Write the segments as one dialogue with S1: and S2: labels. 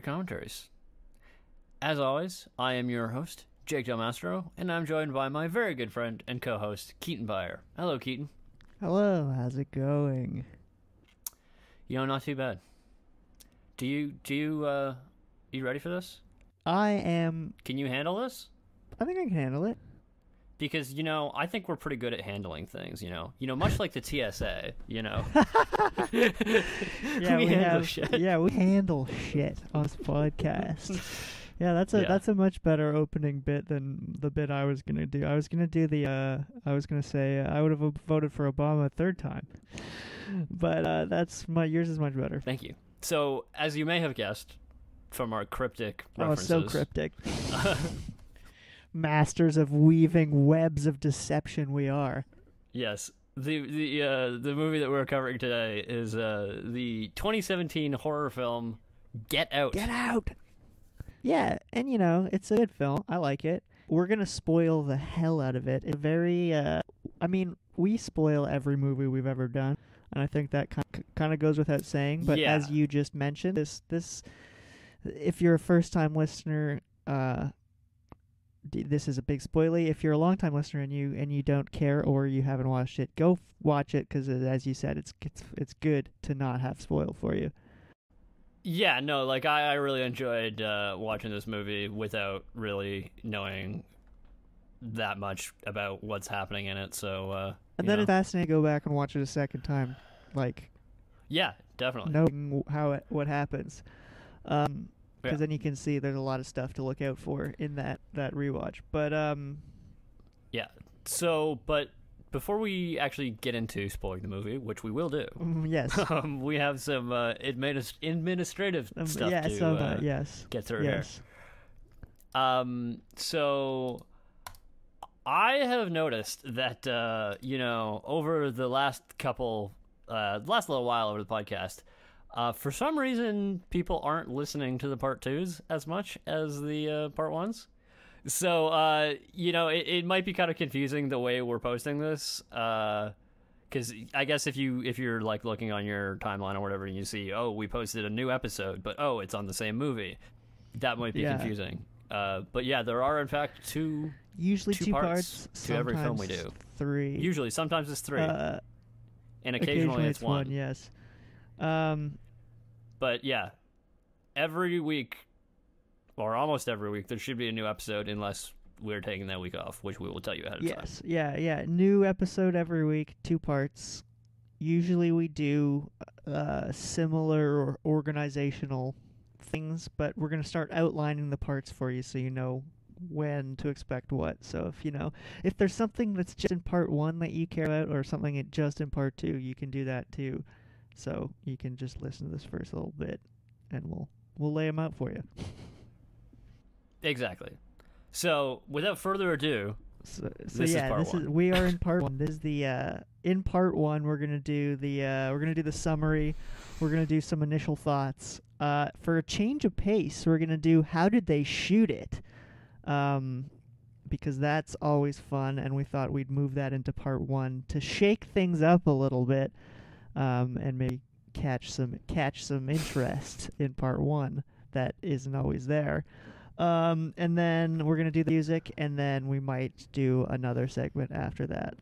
S1: Commentaries. As always, I am your host, Jake Del Mastro, and I'm joined by my very good friend and co-host, Keaton Byer. Hello, Keaton.
S2: Hello, how's it going?
S1: You know, not too bad. Do you, do you, uh, you ready for this?
S2: I am.
S1: Can you handle this?
S2: I think I can handle it.
S1: Because, you know, I think we're pretty good at handling things, you know. You know, much like the TSA, you know.
S2: Yeah,
S1: we,
S2: we,
S1: handle
S2: have.
S1: shit.
S2: Yeah, we handle shit on this podcast. Yeah, that's a
S1: Yeah.
S2: that's a much better opening bit than the bit I was gonna do. I was gonna do the. uh I was gonna say uh, I would have voted for Obama a third time, but uh that's my yours is much better.
S1: Thank you. So, as you may have guessed from our cryptic
S2: Oh, so cryptic. Masters of weaving webs of deception, we are.
S1: Yes. The the uh, the movie that we're covering today is uh, the 2017 horror film Get Out.
S2: Get out! Yeah, and you know, it's a good film. I like it. We're gonna spoil the hell out of it. It's very, uh, I mean, we spoil every movie we've ever done, and I think that kind of goes without saying. But
S1: Yeah.
S2: as you just mentioned, this this, if you're a first time listener, uh, this is a big spoiler. If you're a long time listener and you and you don't care or you haven't watched it, go f- watch it because as you said, it's it's it's good to not have spoiled for you.
S1: Yeah, no, like I, I really enjoyed uh, watching this movie without really knowing that much about what's happening in it. So, uh,
S2: And then
S1: know.
S2: it's fascinating to go back and watch it a second time, like
S1: yeah, definitely.
S2: knowing how it what happens. Um, because
S1: Yeah.
S2: then you can see there's a lot of stuff to look out for in that that rewatch. But um,
S1: Yeah. So, but before we actually get into spoiling the movie, which we will do,
S2: mm, yes,
S1: um, we have some uh, administ- administrative
S2: Um,
S1: stuff
S2: yeah,
S1: to
S2: some,
S1: uh,
S2: uh, yes,
S1: get through here.
S2: yes.
S1: Um, so I have noticed that uh, you know, over the last couple uh last little while over the podcast, uh for some reason people aren't listening to the part twos as much as the uh part ones. So uh you know, it, it might be kind of confusing the way we're posting this. Uh because I guess if you if you're like looking on your timeline or whatever and you see oh we posted a new episode but oh it's on the same movie, that might be
S2: Yeah.
S1: confusing. Uh, but yeah, there are in fact two.
S2: Usually
S1: two
S2: two,
S1: parts
S2: parts,
S1: to every film we do.
S2: Three.
S1: Usually, sometimes it's three,
S2: Uh,
S1: and occasionally, it's, one.
S2: Yes. Um.
S1: But yeah, every week, or almost every week, there should be a new episode unless we're taking that week off, which we will tell you ahead of time.
S2: Yes. Yeah. Yeah. New episode every week. Two parts. Usually we do uh, similar or organizational things, but we're gonna start outlining the parts for you so you know when to expect what. So if you know if there's something that's just in part one that you care about, or something in- just in part two, you can do that too. So you can just listen to this first little bit, and we'll we'll lay them out for you.
S1: Exactly. So, without further ado,
S2: So, so
S1: This is
S2: yeah,
S1: part
S2: this
S1: one.
S2: is we are in part one. This is the uh, in part one. We're gonna do the uh, we're gonna do the summary. We're gonna do some initial thoughts. Uh, for a change of pace, we're gonna do how did they shoot it, um, because that's always fun, and we thought we'd move that into part one to shake things up a little bit, um, and maybe catch some catch some interest in part one that isn't always there. Um, and then we're gonna do the music, and then we might do another segment after that.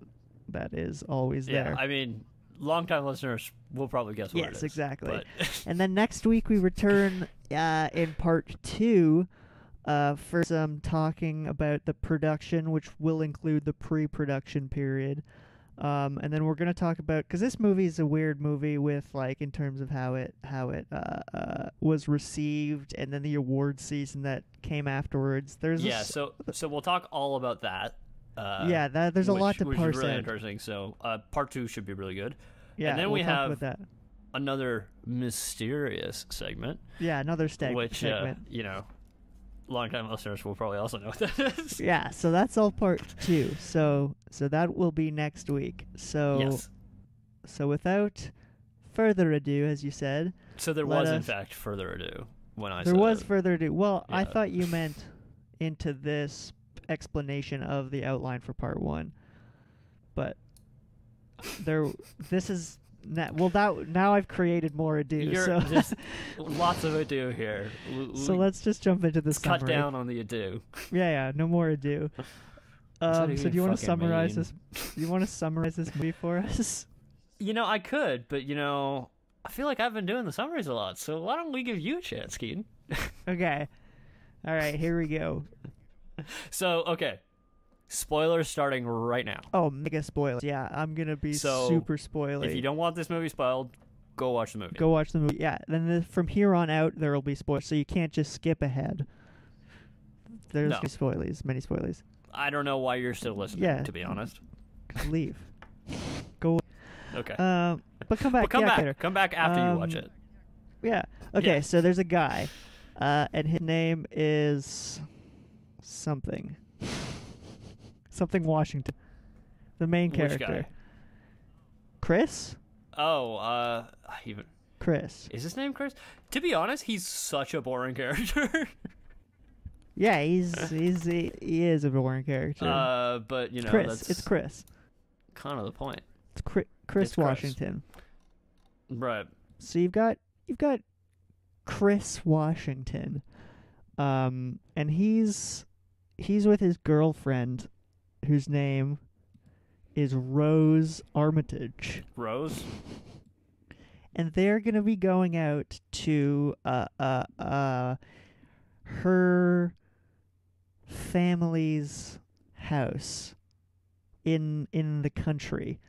S2: That is always
S1: yeah,
S2: there.
S1: I mean, longtime listeners will probably guess what it
S2: Yes,
S1: is.
S2: exactly. And then next week we return uh, in part two uh, for some talking about the production, which will include the pre-production period. Um, and then we're gonna talk about because this movie is a weird movie with like in terms of how it how it uh, uh, was received, and then the award season that came afterwards. There's a
S1: yeah,
S2: s-
S1: so so we'll talk all about that. Uh,
S2: yeah, that there's a
S1: which,
S2: lot to
S1: which
S2: parse
S1: is really
S2: out.
S1: interesting. So, uh, part two should be really good.
S2: Yeah, and
S1: then
S2: we'll
S1: we have. Another mysterious segment,
S2: Yeah, another steg-
S1: which uh,
S2: segment.
S1: you know, longtime listeners will probably also know what that is.
S2: Yeah, so that's all part two. So so that will be next week. So
S1: Yes.
S2: so without further ado, as you said,
S1: So there was, in fact, further ado. when I
S2: there
S1: said
S2: was
S1: it.
S2: further ado. Well, I thought you meant into this explanation of the outline for part one, but there. This is well. That now I've created more ado.
S1: You're
S2: so
S1: just lots of ado here. L-
S2: so let's just jump into
S1: this. cut
S2: summary.
S1: down on the ado.
S2: Yeah, yeah. No more ado.
S1: What does that
S2: Um, so do you want to summarize
S1: mean?
S2: this? You want to summarize this movie for us?
S1: You know, I could, but you know, I feel like I've been doing the summaries a lot. So why don't we give you a chance, Keaton?
S2: Okay. All right. Here we go.
S1: So okay, spoilers starting right now.
S2: Oh, mega spoilers. Yeah, I'm gonna be
S1: So,
S2: super spoily.
S1: If you don't want this movie spoiled, go watch the movie.
S2: Go watch the movie. Yeah, then the, from here on out there will be spoilers, so you can't just skip ahead. There's
S1: No.
S2: spoilers, many spoilers.
S1: I don't know why you're still listening.
S2: Yeah.
S1: To be honest.
S2: Leave. Go.
S1: Okay.
S2: Um, but come back.
S1: but come
S2: yeah,
S1: back.
S2: later.
S1: Come back after you watch
S2: Um,
S1: it.
S2: Yeah. Okay.
S1: Yeah.
S2: So there's a guy, uh, and his name is something. Something Washington. The main
S1: Which
S2: character.
S1: guy?
S2: Chris.
S1: Oh, uh, even
S2: Chris.
S1: is his name Chris? To be honest, he's such a boring character.
S2: Yeah, he's he's he, he is a boring character.
S1: uh, but you know,
S2: Chris.
S1: that's
S2: It's Chris.
S1: kind of the point,
S2: It's Chris, Chris
S1: It's Chris.
S2: Washington.
S1: right?
S2: So you've got you've got Chris Washington, um, and he's he's with his girlfriend, whose name is Rose Armitage,
S1: Rose.
S2: and they're gonna be going out to uh uh uh her family's house in in the country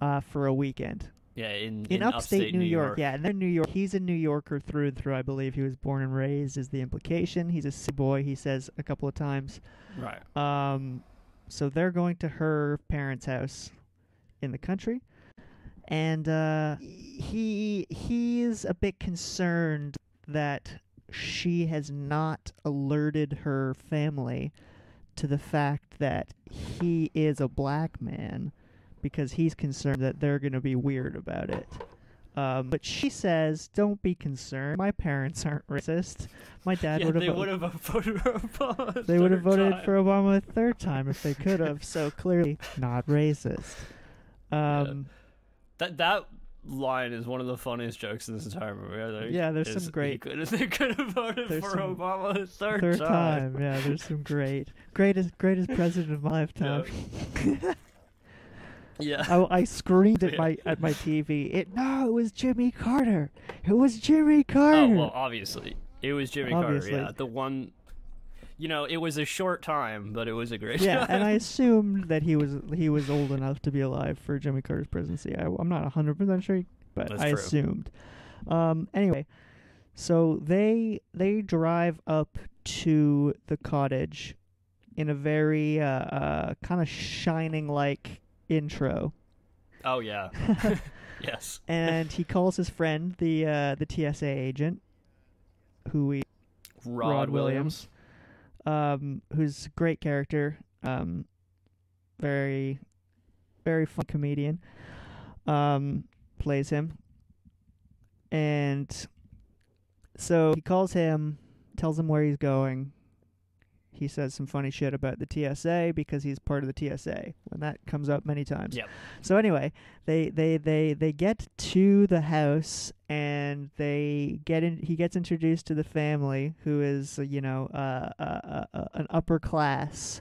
S2: uh for a weekend.
S1: Yeah, in
S2: in, upstate, New, York. Yeah, and they're in New York. He's a New Yorker through and through. I believe he was born and raised. Is the implication? He's a city boy. He says a couple of times.
S1: Right.
S2: Um, so they're going to her parents' house in the country, and uh, he he's a bit concerned that she has not alerted her family to the fact that he is a black man because he's concerned that they're going to be weird about it. Um, but she says, "Don't be concerned. My parents aren't racist. My dad
S1: yeah,
S2: would have
S1: they would have voted for Obama.
S2: they would have voted
S1: time.
S2: for Obama a third time if they could have. so clearly, not racist. Um,
S1: that. That line is one of the funniest jokes in this entire movie. I think.
S2: Yeah, there's some great-
S1: could, they could have voted
S2: There's
S1: for Obama a third,
S2: third time. Yeah, there's some great, greatest, greatest president of my lifetime.
S1: Yeah.
S2: I, I screamed at my at my TV. It no, it was Jimmy Carter. It was Jimmy Carter.
S1: Oh
S2: Carter.
S1: well, obviously it was Jimmy
S2: Obviously.
S1: Carter. Yeah, the one. You know, it was a short time, but it was a great.
S2: yeah,
S1: time.
S2: and I assumed that he was he was old enough to be alive for Jimmy Carter's presidency. I, am not hundred percent sure, but
S1: That's
S2: I
S1: true.
S2: assumed. Um, anyway, so they they drive up to the cottage in a very uh, uh, kind of shining like intro,
S1: Oh yeah. yes.
S2: and he calls his friend the uh, the TSA agent, who we
S1: Rod,
S2: Rod
S1: Williams.
S2: um, who's a great character, um, very, very fun comedian, um, plays him, and so he calls him, tells him where he's going. He says some funny shit about the TSA because he's part of the TSA, and that comes up many times.
S1: Yep.
S2: So anyway, they they they they get to the house and they get in. He gets introduced to the family, who is uh, you know uh, uh, uh, uh, an upper class,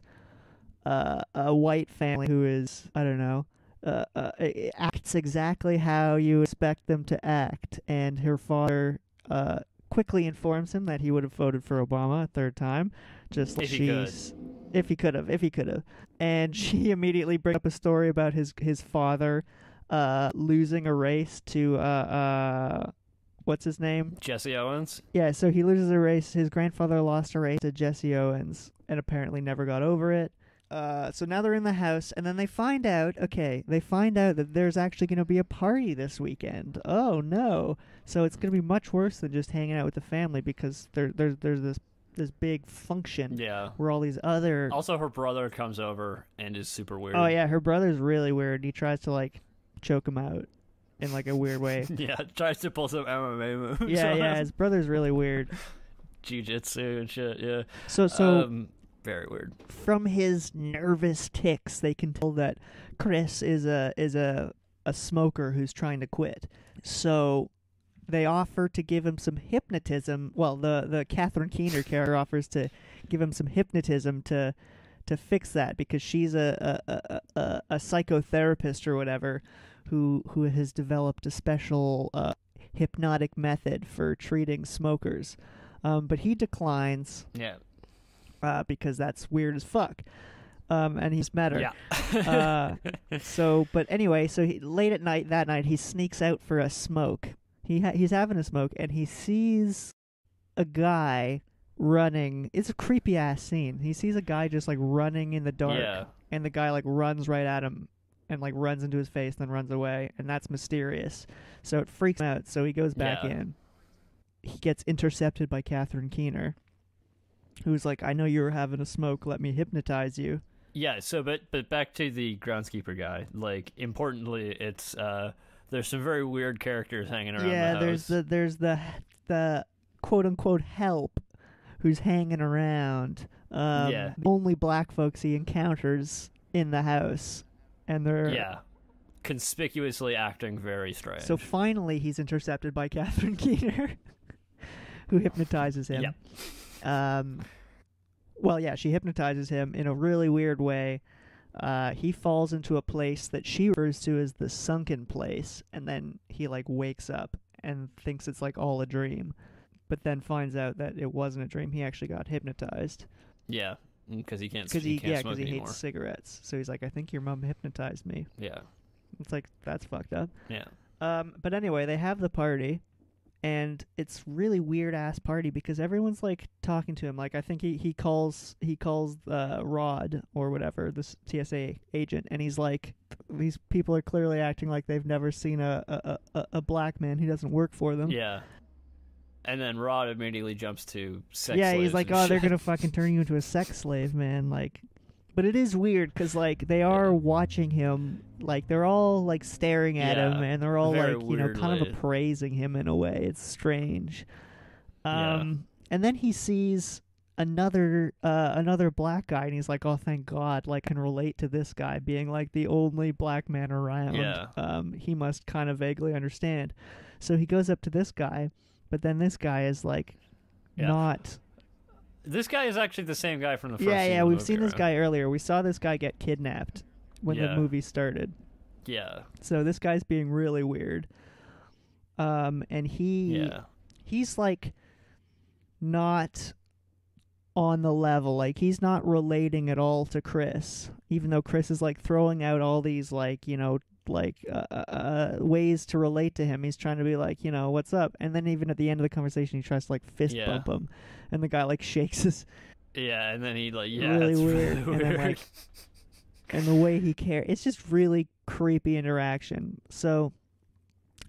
S2: uh, a white family who is I don't know. Uh, uh, acts exactly how you expect them to act, and her father uh, quickly informs him that he would have voted for Obama a third time, just like
S1: If he could.
S2: she's if he could have, if he could have. And she immediately brings up a story about his his father uh, losing a race to uh, uh, what's his name?
S1: Jesse Owens.
S2: Yeah, so he loses a race. His grandfather lost a race to Jesse Owens and apparently never got over it. Uh, so now they're in the house, and then they find out. Okay, they find out that there's actually going to be a party this weekend. Oh no! So it's going to be much worse than just hanging out with the family because there, there's there's this this big function
S1: Yeah.
S2: where all these other.
S1: Also, her brother comes over and is super weird.
S2: Oh yeah, her brother's really weird. He tries to like choke him out in like a weird way.
S1: yeah. Tries to pull some MMA moves.
S2: yeah, yeah.
S1: him.
S2: His brother's really weird.
S1: jujitsu and shit. Yeah.
S2: So so
S1: um, very weird.
S2: from his nervous tics, they can tell that Chris is a is a a smoker who's trying to quit. So they offer to give him some hypnotism. Well, the the Catherine Keener character offers to give him some hypnotism to to fix that because she's a a, a, a, a psychotherapist or whatever who who has developed a special uh, hypnotic method for treating smokers. Um, but he declines
S1: Yeah.
S2: Uh, because that's weird as fuck. Um, and he's met her.
S1: Yeah.
S2: Uh, so, but anyway, so he, late at night that night, he sneaks out for a smoke. He ha- he's having a smoke, and he sees a guy running. It's a creepy ass scene. He sees a guy just like running in the dark,
S1: yeah.
S2: and the guy like runs right at him and like runs into his face, then runs away, and that's mysterious. So it freaks him out. So he goes back
S1: Yeah.
S2: in. He gets intercepted by Catherine Keener, who's like, "I know you were having a smoke. Let me hypnotize you."
S1: Yeah, so but but back to the groundskeeper guy. Like importantly, it's uh there's some very weird characters hanging around.
S2: yeah,
S1: the
S2: there's the there's the the quote unquote help who's hanging around. Um,
S1: Yeah.
S2: the only black folks he encounters in the house, and they're
S1: yeah, conspicuously acting very strange.
S2: So finally, he's intercepted by Catherine Keener, who hypnotizes him. Um, well, yeah, she hypnotizes him in a really weird way. Uh, he falls into a place that she refers to as the sunken place, and then he like wakes up and thinks it's like all a dream, but then finds out that it wasn't a dream. He actually got hypnotized
S1: yeah, because he can't.
S2: because
S1: he,
S2: he,
S1: can't
S2: yeah because he
S1: anymore.
S2: hates cigarettes. So he's like, I think your mom hypnotized me.
S1: Yeah,
S2: It's like that's fucked up.
S1: yeah,
S2: Um, but anyway, they have the party, and it's really weird ass party because everyone's like talking to him. Like I think he he calls he calls uh, Rod or whatever this TSA agent, and he's like, these people are clearly acting like they've never seen a a, a, a black man who doesn't work for them.
S1: yeah. And then Rod immediately jumps to sex.
S2: yeah, he's like, oh, they're gonna fucking turn you into a sex slave, man. Like, but it is weird because like they are watching him, like they're all like staring at him, and they're all like you know kind of appraising him in a way. It's strange.
S1: Yeah.
S2: Um, and then he sees another uh another black guy, and he's like, oh, thank God, like can relate to this guy being like the only black man around.
S1: Yeah.
S2: Um, he must kind of vaguely understand. So he goes up to this guy, but then this guy is like.
S1: Yeah.
S2: Not
S1: This guy is actually the same guy from the first.
S2: yeah, yeah, we've seen this guy earlier. We saw this guy get kidnapped when the movie started.
S1: Yeah,
S2: So this guy's being really weird. Um, and he
S1: yeah,
S2: he's like not on the level. Like he's not relating at all to Chris, even though Chris is like throwing out all these like you know like uh, uh, uh, ways to relate to him. He's trying to be like you know what's up, and then even at the end of the conversation, he tries to like fist
S1: Yeah.
S2: bump him, and the guy like shakes his
S1: yeah. And then he like yeah,
S2: Really weird,
S1: Really
S2: and then, like, and the way he cares. It's just really creepy interaction. So,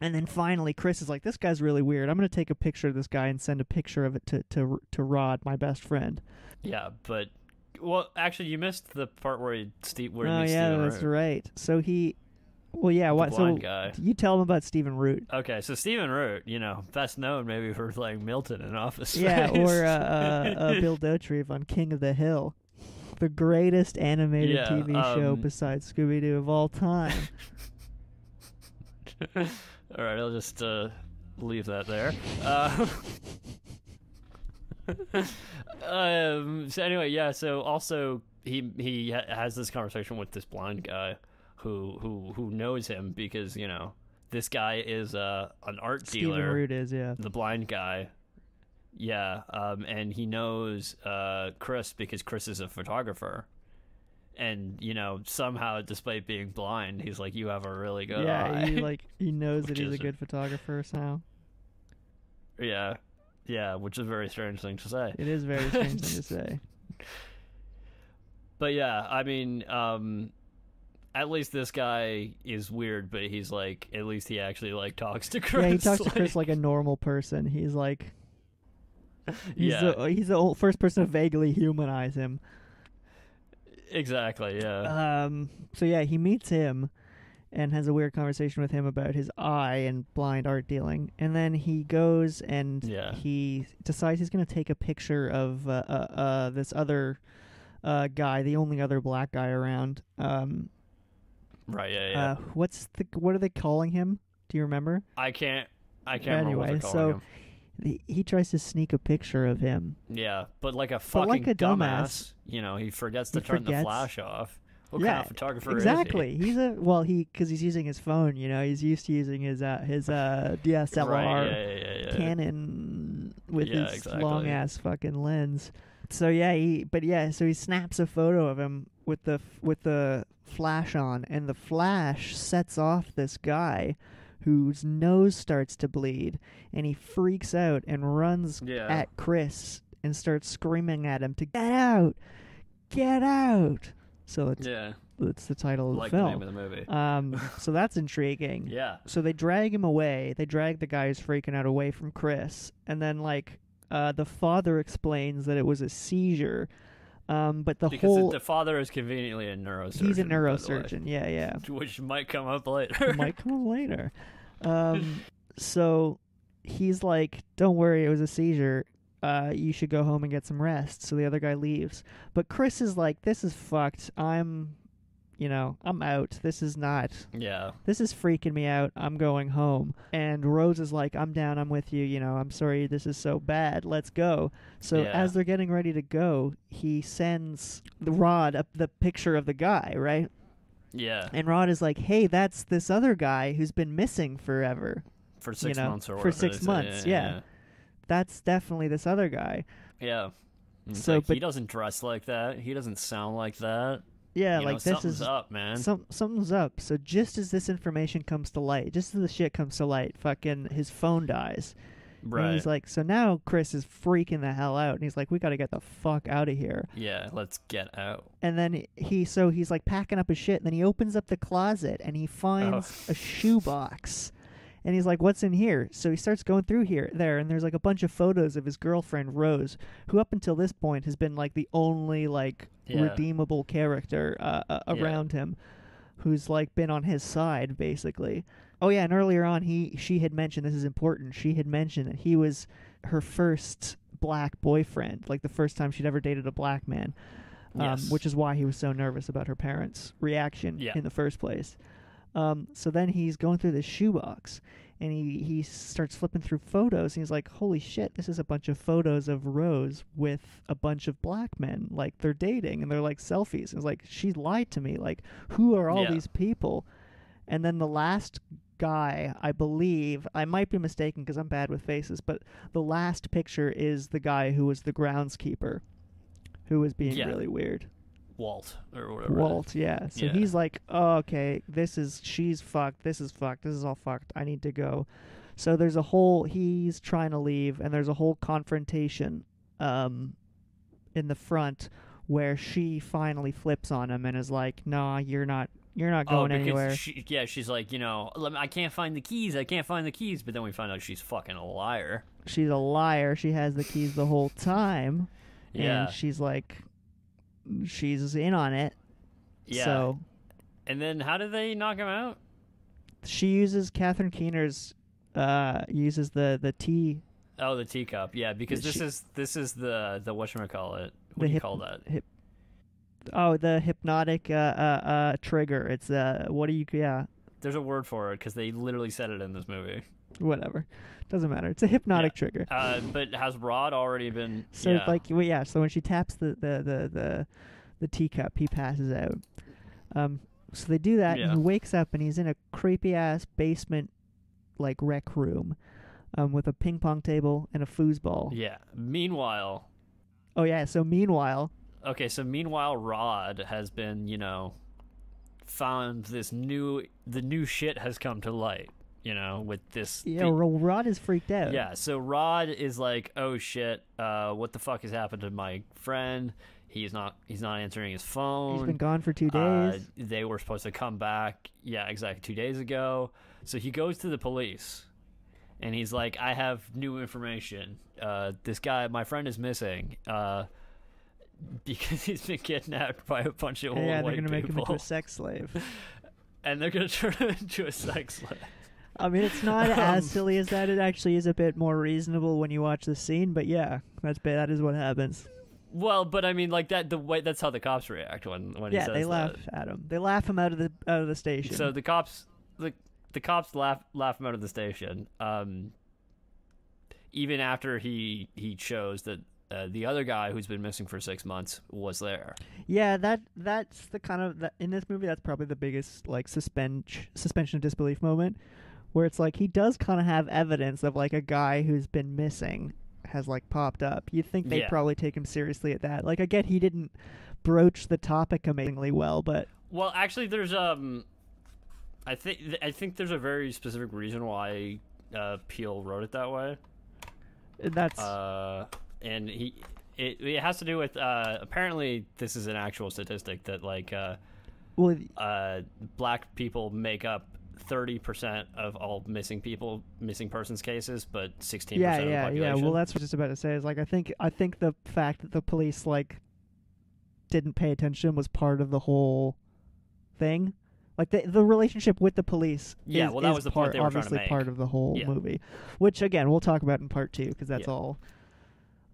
S2: and then finally, Chris is like, "This guy's really weird. I'm gonna take a picture of this guy and send a picture of it to to to Rod, my best friend."
S1: yeah, but well, actually, you missed the part where he Steve where he
S2: oh yeah, that's right. So he, well, yeah. What? So
S1: guy.
S2: you tell him about Stephen Root.
S1: Okay, so Stephen Root, you know, best known maybe for playing Milton in Office
S2: Yeah,
S1: Space.
S2: or uh, uh, uh, Bill Dauterive on King of the Hill, the greatest animated
S1: Yeah,
S2: TV show
S1: um,
S2: besides Scooby Doo of all time.
S1: All right, I'll just uh, leave that there. Uh, um, so anyway, yeah. So also he he ha- has this conversation with this blind guy who who who knows him because you know this guy is uh, an art
S2: Stephen
S1: dealer.
S2: Root is yeah.
S1: the blind guy. Yeah, um, and he knows uh, Chris because Chris is a photographer. And you know, somehow, despite being blind, he's like, "You have a really good
S2: yeah,
S1: eye."
S2: he like he knows that he's a good photographer. So
S1: yeah, yeah, which is a very strange thing to say.
S2: it is very strange thing to say.
S1: But yeah, I mean, um, at least this guy is weird, but he's like, at least he actually like talks to Chris.
S2: yeah, he talks to Chris like a normal person. He's like he's
S1: yeah,
S2: the he's the first person to vaguely humanize him.
S1: exactly. Yeah,
S2: Um. So yeah, he meets him, and has a weird conversation with him about his eye and blind art dealing. And then he goes and
S1: Yeah.
S2: he decides he's going to take a picture of uh, uh, uh, this other uh, guy, the only other black guy around. Um,
S1: Right. Yeah. Yeah.
S2: uh, what's the what are they calling him? Do you remember?
S1: I can't. I can't remember
S2: Anyway, so-
S1: him.
S2: He, he tries to sneak a picture of him.
S1: Yeah, but like a fucking
S2: like a dumbass.
S1: dumbass, you know, he forgets to
S2: He
S1: turn the flash off. What
S2: Yeah,
S1: kind of photographer
S2: exactly. He's a well, he because he's using his phone. You know, he's used to using his uh, his uh. DSLR.
S1: Right, yeah, yeah, yeah.
S2: Canon with his
S1: exactly.
S2: long ass fucking lens. So yeah, he but yeah, so he snaps a photo of him with the f- with the flash on, and the flash sets off this guy whose nose starts to bleed, and he freaks out and runs
S1: Yeah.
S2: at Chris and starts screaming at him to get out, get out. So it's
S1: yeah,
S2: it's the title of
S1: like
S2: the
S1: the
S2: film.
S1: name of the movie.
S2: Um, so that's intriguing.
S1: yeah,
S2: So they drag him away. They drag the guy who's freaking out away from Chris, and then like uh, the father explains that it was a seizure. Um, but the
S1: because
S2: whole
S1: the father is conveniently a neurosurgeon.
S2: he's a
S1: by the way,
S2: neurosurgeon. Yeah, yeah.
S1: which might come up later.
S2: Might come up later. Um, so he's like, "Don't worry, it was a seizure. Uh, you should go home and get some rest." So the other guy leaves, but Chris is like, "This is fucked. I'm, you know, I'm out. This is not."
S1: yeah,
S2: this is freaking me out. I'm going home. And Rose is like, I'm down. I'm with you. You know, I'm sorry. This is so bad. Let's go. So
S1: Yeah.
S2: as they're getting ready to go, he sends the Rod up the picture of the guy, right?
S1: yeah,
S2: And Rod is like, hey, that's this other guy who's been missing forever.
S1: for six
S2: know,
S1: months or
S2: for six months,
S1: yeah,
S2: yeah. That's definitely this other guy.
S1: yeah. yeah. It's
S2: So,
S1: like,
S2: but-
S1: he doesn't dress like that. He doesn't sound like that.
S2: Yeah,
S1: you
S2: like
S1: know,
S2: this
S1: something's
S2: is
S1: up, man.
S2: some something's up. So just as this information comes to light, just as the shit comes to light, fucking his phone dies.
S1: Right.
S2: And he's like, so now Chris is freaking the hell out, and he's like, we got to get the fuck out of here.
S1: yeah, let's get out.
S2: And then he, so he's like packing up his shit, and then he opens up the closet and he finds
S1: Oh.
S2: a shoebox, and he's like, what's in here? So he starts going through here, there, and there's like a bunch of photos of his girlfriend Rose, who up until this point has been like the only like
S1: Yeah.
S2: redeemable character uh, uh,
S1: Yeah.
S2: around him, who's like been on his side basically. Oh yeah, and earlier on, he she had mentioned this is important. She had mentioned that he was her first black boyfriend, like the first time she'd ever dated a black man, um,
S1: Yes.
S2: which is why he was so nervous about her parents' reaction
S1: Yeah.
S2: in the first place. Um, so then he's going through this shoebox, and he he starts flipping through photos. And he's like, "Holy shit! This is a bunch of photos of Rose with a bunch of black men. Like they're dating, and they're like selfies." And it's like she lied to me. Like who are all
S1: Yeah.
S2: these people? And then the last guy, I believe, I might be mistaken because I'm bad with faces, but the last picture is the guy who was the groundskeeper, who was being
S1: Yeah.
S2: really weird.
S1: Walt or whatever.
S2: Walt, yeah. So
S1: Yeah.
S2: he's like, oh, okay, this is she's fucked. This is fucked. This is all fucked. I need to go. So there's a whole he's trying to leave, and there's a whole confrontation, um, in the front where she finally flips on him and is like, "Nah, you're not. You're not
S1: Oh,
S2: going
S1: because
S2: anywhere."
S1: She, yeah, she's like, you know, I can't find the keys. I can't find the keys. But then we find out she's fucking a liar.
S2: she's a liar. She has the keys the whole time,
S1: Yeah,
S2: and she's like, she's in on it.
S1: yeah.
S2: So
S1: and then how do they knock him out?
S2: she uses Catherine Keener's, uh, uses the the tea
S1: Oh, the teacup. Yeah, because
S2: She-
S1: this is this is the the what should call it? What do you
S2: hip-
S1: call that?
S2: hip. Oh, the hypnotic uh, uh, uh, trigger. It's uh, what do you? Yeah,
S1: There's a word for it because they literally said it in this movie.
S2: Whatever. Doesn't matter. It's a hypnotic trigger.
S1: Uh, but has Rod already been?
S2: So
S1: yeah.
S2: like, well, yeah. So when she taps the the the the, the teacup, he passes out. Um. So they do that,
S1: Yeah.
S2: and he wakes up, and he's in a creepy ass basement, like rec room, um, with a ping pong table and a foosball.
S1: yeah. Meanwhile,
S2: Oh yeah. So meanwhile,
S1: okay. So meanwhile, Rod has been, you know, found this new the new shit has come to light. You know, with this.
S2: yeah, Ro- Rod is freaked out.
S1: Yeah, so Rod is like, "Oh shit, uh, what the fuck has happened to my friend? He's not he's not answering his phone.
S2: He's been gone for two
S1: Uh,
S2: days.
S1: they were supposed to come back, yeah, exactly two days ago. So he goes to the police, and he's like, "I have new information. Uh, this guy, my friend, is missing. Uh, because he's been kidnapped by a bunch of old
S2: yeah, they're gonna make him into a sex slave.
S1: and they're gonna turn him into a sex slave.
S2: I mean, it's not
S1: Um,
S2: as silly as that. It actually is a bit more reasonable when you watch the scene. But yeah, that's that is what happens.
S1: Well, but I mean, like that. The way that's how the cops react when when he
S2: yeah,
S1: says
S2: they
S1: that.
S2: laugh at him. They laugh him out of the out of the station.
S1: So the cops, the the cops laugh laugh him out of the station. Um, even after he he shows that uh, the other guy who's been missing for six months was there.
S2: yeah, that that's the kind of that, in this movie. That's probably the biggest like suspend suspension of disbelief moment, where it's like he does kind of have evidence of like a guy who's been missing has like popped up. You'd think they'd
S1: Yeah.
S2: probably take him seriously at that. Like I get he didn't broach the topic amazingly well, but
S1: Well, actually, there's um, I think I think there's a very specific reason why uh, Peele wrote it that way.
S2: that's
S1: Uh, and he it, it has to do with uh, apparently this is an actual statistic that like uh,
S2: well,
S1: uh, black people make up. 30% of all missing people missing persons cases but 16%
S2: yeah,
S1: of the
S2: yeah,
S1: population
S2: yeah. Well, that's what I was just about to say. Is like I think I think the fact that the police like didn't pay attention was part of the whole thing. Like the the relationship with the police.
S1: Yeah,
S2: is,
S1: well, that was the
S2: part,
S1: point they were trying to
S2: obviously part of the whole
S1: Yeah.
S2: movie, which again we'll talk about in part two because that's
S1: Yeah.
S2: all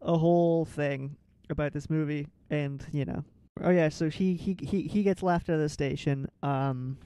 S2: a whole thing about this movie. And you know, oh yeah, so he he he he gets left out of the station. Um,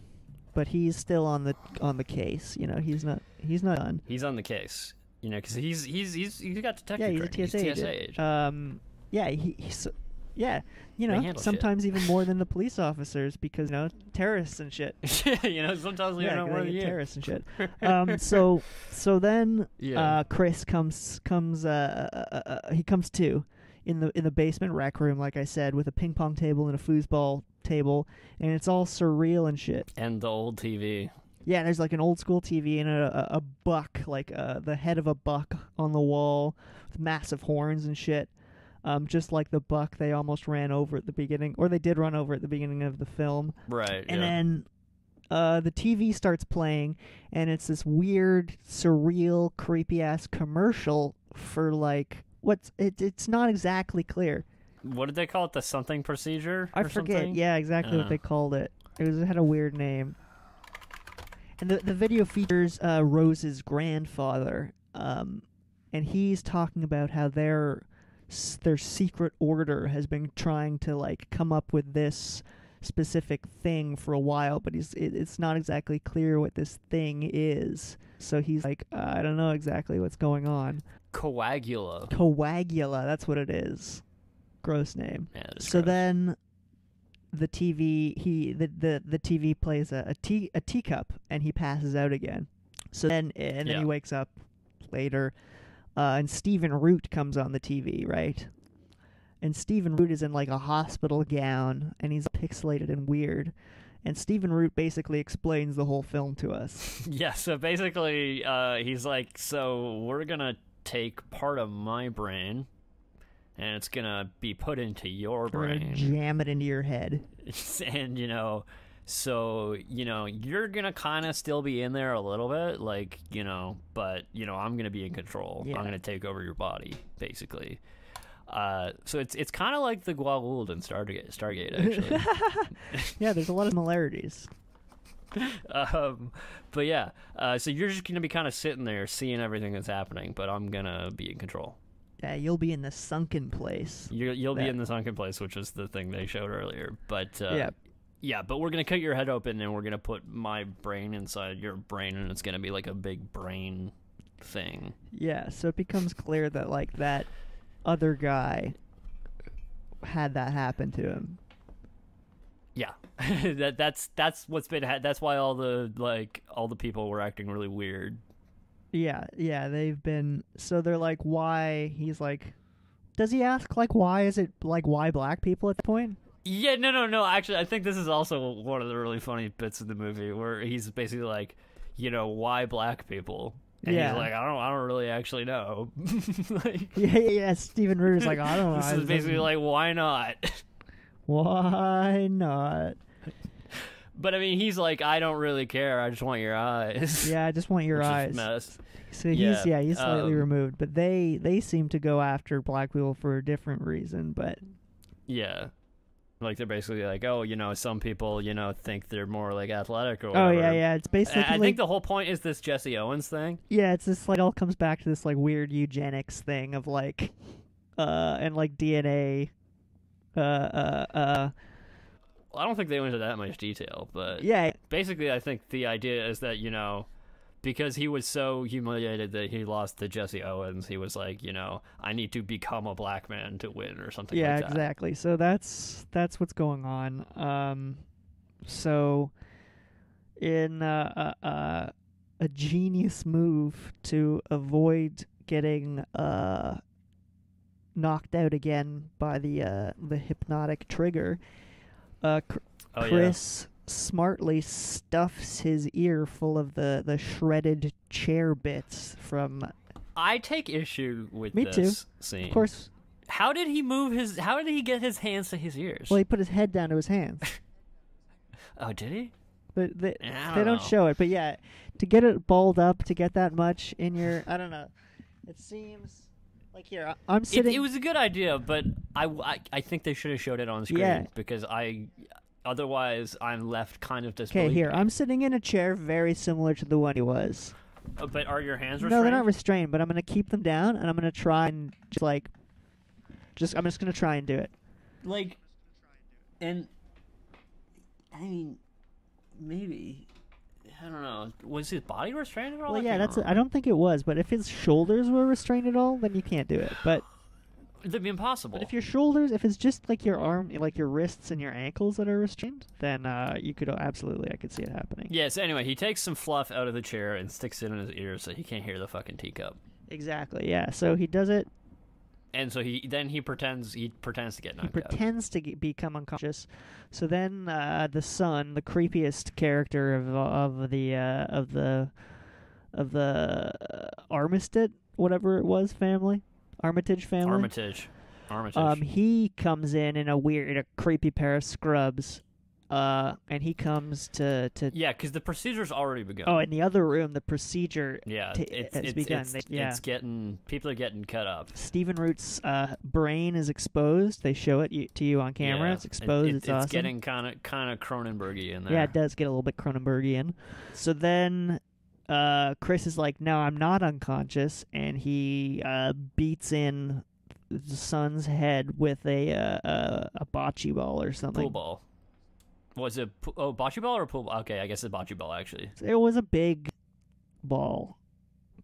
S2: but he's still on the on the case. You know, he's not he's not done.
S1: he's on the case you know because he's he's he's he's got detective.
S2: Yeah, he's a. TSA,
S1: TSA
S2: agent. Um, yeah, he, he's yeah, you know,
S1: handle shit.
S2: sometimes even more than the police officers because you know terrorists and shit.
S1: you know sometimes we
S2: yeah,
S1: more than
S2: terrorists and shit. um, so so then
S1: yeah
S2: uh, Chris comes comes uh, uh, uh, uh, he comes to in the in the basement rec room, like I said, with a ping pong table and a foosball table, and it's all surreal and shit.
S1: and the old tv
S2: Yeah, there's like an old school TV and a, a, a buck, like uh, the head of a buck on the wall with massive horns and shit. Um, just like the buck they almost ran over at the beginning, or they did run over at the beginning of the film.
S1: right
S2: And
S1: yeah.
S2: then uh, the TV starts playing, and it's this weird, surreal, creepy ass commercial for like what's it? It's not exactly clear.
S1: What did they call it the something procedure
S2: I
S1: or
S2: forget.
S1: something?
S2: Yeah, exactly what
S1: Uh.
S2: they called it. It was it had a weird name. And the the video features uh, Rose's grandfather, um, and he's talking about how their their secret order has been trying to like come up with this specific thing for a while, but he's it, it's not exactly clear what this thing is. So he's like, uh, I don't know exactly what's going on.
S1: coagula
S2: Coagula, that's what it is. Gross name
S1: yeah,
S2: so
S1: gross.
S2: then the TV he the the, the TV plays a, a tea a teacup and he passes out again. So then and then
S1: Yeah.
S2: he wakes up later uh, and Stephen Root comes on the TV, right? And Stephen Root is in like a hospital gown and he's pixelated and weird. And Stephen Root basically explains the whole film to us.
S1: yeah so basically uh he's like so we're gonna take part of my brain and it's gonna be put into your brain
S2: jam it into your head.
S1: and you know so you know you're gonna kind of still be in there a little bit like you know but you know i'm gonna be in control
S2: Yeah.
S1: i'm gonna take over your body basically uh so it's it's kind of like the Goa'uld in stargate stargate actually
S2: yeah, there's a lot of similarities.
S1: um but yeah uh so you're just gonna be kind of sitting there seeing everything that's happening but i'm gonna be in control
S2: Yeah, you'll be in the sunken place.
S1: you you'll be in the sunken place which is the thing they showed earlier but uh
S2: Yeah.
S1: Yeah, but we're gonna cut your head open and we're gonna put my brain inside your brain, and it's gonna be like a big brain thing.
S2: Yeah, so it becomes clear that like that other guy had that happen to him.
S1: Yeah, that that's that's what's been. Ha- that's why all the like all the people were acting really weird.
S2: Yeah, yeah, they've been so they're like why he's like does he ask like why is it like why black people at the point?
S1: Yeah, no, no, no. Actually, I think this is also one of the really funny bits of the movie where he's basically like, you know, why black people? And
S2: Yeah.
S1: he's like, I don't, I don't really actually know. like,
S2: Yeah, yeah, yeah. Stephen Root is like, I don't know.
S1: this is basically like, why not?
S2: why not?
S1: But I mean, he's like, I don't really care. I just want your eyes.
S2: Yeah, I just want your eyes.
S1: messed.
S2: So he's
S1: Yeah,
S2: yeah, he's slightly
S1: um,
S2: removed, but they they seem to go after black people for a different reason. But
S1: Yeah. Like they're basically like, oh, you know, some people, you know, think they're more like athletic or
S2: Oh yeah, yeah. It's basically
S1: I think the whole point is this Jesse Owens thing.
S2: yeah. It's this like all comes back to this like weird eugenics thing of like, uh, and like DNA. Uh, uh, uh.
S1: I don't think they went into that much detail, but
S2: Yeah,
S1: basically, I think the idea is that you know, because he was so humiliated that he lost to Jesse Owens, he was like, you know, I need to become a black man to win or something.
S2: yeah,
S1: like that.
S2: exactly. So that's that's what's going on. Um, so in uh, uh, uh, a genius move to avoid getting uh knocked out again by the uh the hypnotic trigger, uh, Cr-
S1: Oh yeah.
S2: Chris smartly stuffs his ear full of the the shredded chair bits from.
S1: I take issue with
S2: Me too.
S1: this scene.
S2: Of course,
S1: How did he move his? How did he get his hands to his ears?
S2: well, he put his head down to his hands.
S1: oh, did he?
S2: But they,
S1: I don't
S2: don't
S1: know.
S2: show it. But yeah, to get it balled up, to get that much in your, I don't know. It seems like here I- I'm
S1: It,
S2: sitting.
S1: it was a good idea, but I, I, I think they should have showed it on screen
S2: Yeah.
S1: because I, otherwise I'm left kind of
S2: okay, here I'm sitting in a chair very similar to the one he was.
S1: Uh, But are your hands restrained?
S2: No, they're not restrained, but I'm gonna keep them down, and I'm gonna try and just like, just I'm just gonna try and do it.
S1: like, and I mean, maybe I don't know. Was his body restrained at all?
S2: Well,
S1: I
S2: yeah, that's. I don't think it was, but if his shoulders were restrained at all, then you can't do it. But
S1: It'd be impossible.
S2: but if your shoulders, if it's just like your arm, like your wrists and your ankles that are restrained, then uh, you could absolutely, I could see it happening.
S1: yeah. So anyway, he takes some fluff out of the chair and sticks it in his ear so he can't hear the fucking teacup.
S2: Exactly. Yeah. So he does it.
S1: And so he then he pretends he pretends to get
S2: He
S1: knocked out.
S2: pretends to get, become unconscious. So then uh, the son, the creepiest character of of the uh, of the of the uh, Armistead, whatever it was, family, Armitage family.
S1: Armitage. Armitage.
S2: Um, he comes in in a weird, a creepy pair of scrubs, uh, and he comes to to.
S1: yeah, because the procedure's already begun.
S2: Oh, in the other room, the procedure.
S1: yeah,
S2: t-
S1: it's
S2: has
S1: it's,
S2: begun.
S1: it's,
S2: They- yeah.
S1: it's getting people are getting cut up.
S2: Stephen Root's uh, brain is exposed. They show it you, to you on camera.
S1: Yeah,
S2: It's
S1: it-
S2: exposed.
S1: it-
S2: it's, awesome.
S1: getting kind of kind of Cronenbergy in there.
S2: Yeah, it does get a little bit Cronenbergian. So then uh, Chris is like, "No, I'm not unconscious," and he uh, beats in the son's head with a uh, uh, a bocce ball or something.
S1: pool ball. Was it oh bocce ball or a pool ball? Okay, I guess it's a bocce ball actually.
S2: It was a big ball,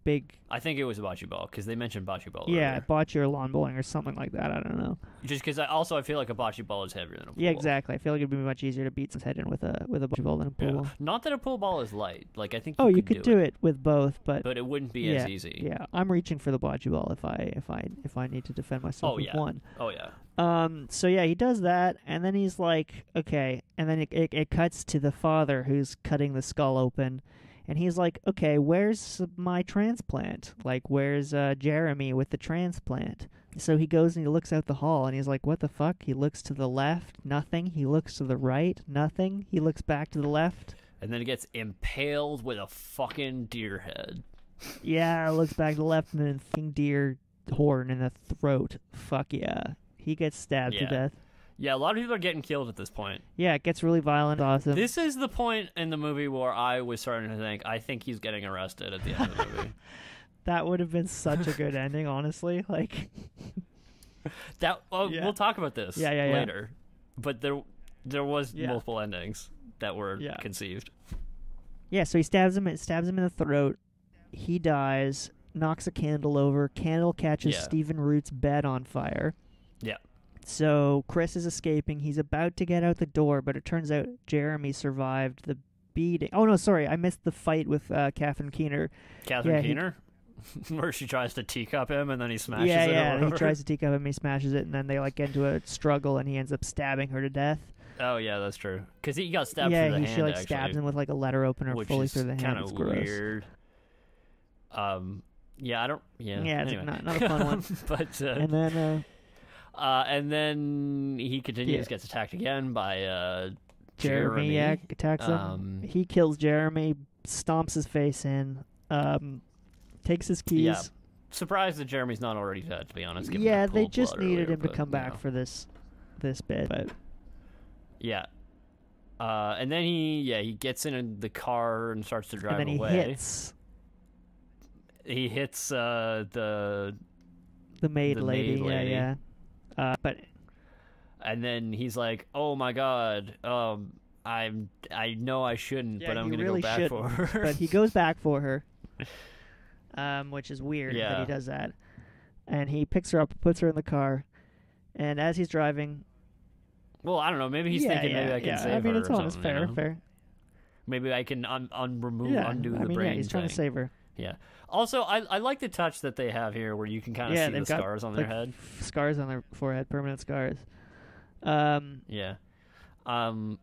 S2: big
S1: I think it was a bocce ball because they mentioned bocce ball.
S2: yeah,
S1: earlier.
S2: bocce or lawn bowling or something like that. I don't know.
S1: just because I also I feel like a bocce ball is heavier than a pool
S2: Yeah,
S1: ball.
S2: exactly. I feel like it'd be much easier to beat someone's head in with a with a bocce ball than a pool
S1: Yeah.
S2: ball.
S1: Not that a pool ball is light. Like I think.
S2: Oh,
S1: you
S2: you
S1: could
S2: could do it with both, but
S1: but it wouldn't be
S2: yeah,
S1: as easy.
S2: yeah, I'm reaching for the bocce ball if I if I if I need to defend myself
S1: Oh,
S2: with
S1: yeah.
S2: one.
S1: Oh yeah.
S2: Um. So yeah, he does that, and then he's like, okay, and then it, it it cuts to the father who's cutting the skull open, and he's like, okay, where's my transplant? Like, where's uh, Jeremy with the transplant? So he goes and he looks out the hall, and he's like, what the fuck? He looks to the left, nothing. He looks to the right, nothing. He looks back to the left.
S1: And then it gets impaled with a fucking deer head.
S2: Yeah, looks back to the left, and then fucking deer horn in the throat. Fuck yeah. He gets stabbed to death.
S1: Yeah, a lot of people are getting killed at this point.
S2: Yeah, it gets really violent. Awesome.
S1: This is the point in the movie where I was starting to think I think he's getting arrested at the end of the movie.
S2: That would have been such a good ending, honestly. Like,
S1: That oh,
S2: Yeah.
S1: we'll talk about this
S2: Yeah, yeah, yeah.
S1: later. But there there was
S2: Yeah.
S1: multiple endings that were
S2: Yeah.
S1: conceived.
S2: yeah, so he stabs him, stabs him in the throat. He dies, knocks a candle over. Candle catches
S1: Yeah.
S2: Stephen Root's bed on fire.
S1: Yeah.
S2: So Chris is escaping. He's about to get out the door, but it turns out Jeremy survived the beating. Oh no, sorry, I missed the fight with uh, Catherine Keener.
S1: Catherine
S2: Yeah, he-
S1: Keener, where she tries to teacup him and then he smashes
S2: yeah,
S1: it. or
S2: yeah. He tries to teacup him, he smashes it, and then they like get into a struggle, and he ends up stabbing her to death.
S1: Oh yeah, that's true. Because he got stabbed
S2: yeah,
S1: through the
S2: he
S1: hand.
S2: she like
S1: actually,
S2: stabs him with like a letter opener
S1: which
S2: fully through the hand.
S1: kind of
S2: gross.
S1: weird. Um, yeah, I don't. Yeah,
S2: Yeah, it's
S1: anyway.
S2: not- not a fun one.
S1: but uh,
S2: And then uh,
S1: uh, and then he continues,
S2: Yeah.
S1: gets attacked again by uh,
S2: Jeremy, yeah, attacks him.
S1: Um,
S2: he kills Jeremy, stomps his face in, um, takes his keys.
S1: Yeah, surprised that Jeremy's not already dead. To be honest,
S2: Yeah, they just needed
S1: earlier,
S2: him to come back
S1: know.
S2: for this this bit. But
S1: Yeah. Uh, and then he, yeah, he gets in the car and starts to drive
S2: and then he
S1: away.
S2: hits
S1: He hits uh, the,
S2: the maid
S1: The
S2: lady.
S1: maid lady.
S2: Yeah, yeah. Uh, but
S1: and then he's like, "Oh my god, um, I'm, I know I shouldn't,
S2: Yeah,
S1: but I'm gonna
S2: really
S1: go back for her."
S2: but he goes back for her, um, which is weird that he does that. And he picks her up, puts her in the car, and as he's driving,
S1: well, I don't know. Maybe he's
S2: yeah,
S1: thinking
S2: yeah,
S1: maybe I can
S2: yeah.
S1: save
S2: I mean,
S1: her.
S2: it's honest,
S1: something, you
S2: fair,
S1: know?
S2: fair.
S1: Maybe I can un, un remove
S2: Yeah,
S1: undo
S2: I
S1: the
S2: mean,
S1: brain
S2: yeah, he's trying to save her.
S1: Yeah. Also, I I like the touch that they have here, where you can kind of
S2: yeah,
S1: see the scars on
S2: like,
S1: their head.
S2: f- scars on their forehead, permanent scars. Um,
S1: Yeah. Um.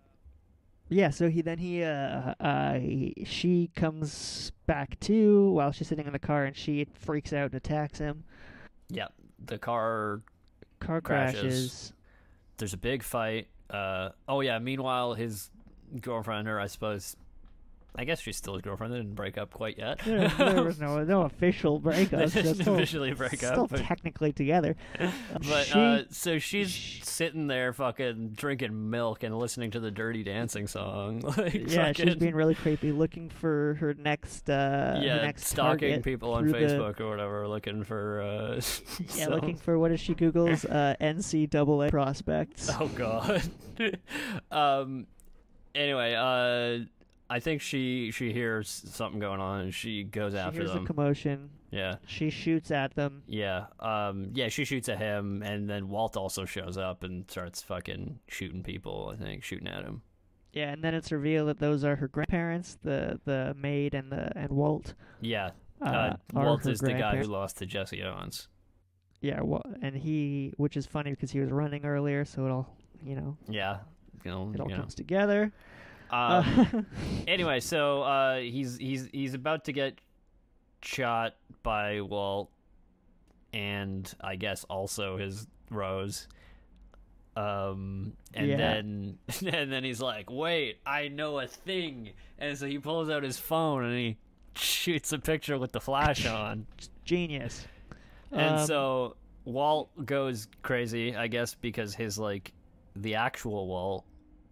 S2: yeah. So he then he uh uh he, she comes back too while she's sitting in the car, and she freaks out and attacks him.
S1: Yeah. The car.
S2: Car
S1: Crashes.
S2: crashes.
S1: There's a big fight. Uh. Oh yeah. Meanwhile, his girlfriend, or I suppose, I guess she's still his girlfriend. They didn't break up quite yet.
S2: there, there was no no official breakup.
S1: They didn't
S2: still,
S1: officially break
S2: still
S1: up, but-
S2: technically together.
S1: But
S2: she,
S1: uh, so she's
S2: sh-
S1: sitting there, fucking drinking milk and listening to the Dirty Dancing song. like,
S2: yeah, she's being really creepy, looking for her next uh her
S1: yeah,
S2: next
S1: stalking people on
S2: through the-
S1: Facebook or whatever, looking for. Uh,
S2: Yeah,
S1: some-
S2: looking for what does she Google's uh, NCAA prospects.
S1: Oh god. um. Anyway, uh, I think she she hears something going on and she goes
S2: she
S1: after
S2: hears
S1: them.
S2: a commotion.
S1: yeah.
S2: She shoots at them.
S1: Yeah. Um. Yeah. She shoots at him, and then Walt also shows up and starts fucking shooting people. I think shooting at him.
S2: Yeah, and then it's revealed that those are her grandparents, the the maid and the and Walt.
S1: Yeah.
S2: Uh,
S1: Uh, Walt is the guy who lost to Jesse Owens.
S2: Yeah, well, and he, which is funny because he was running earlier, so it all, you know,
S1: Yeah. You know.
S2: it all
S1: you know.
S2: comes together.
S1: Um,
S2: Uh,
S1: anyway, so uh, he's he's he's about to get shot by Walt, and I guess also his Rose. Um, and
S2: Yeah.
S1: then and then he's like, "Wait, I know a thing," and so he pulls out his phone and he shoots a picture with the flash on,
S2: genius.
S1: and
S2: Um,
S1: so Walt goes crazy, I guess, because his like the actual Walt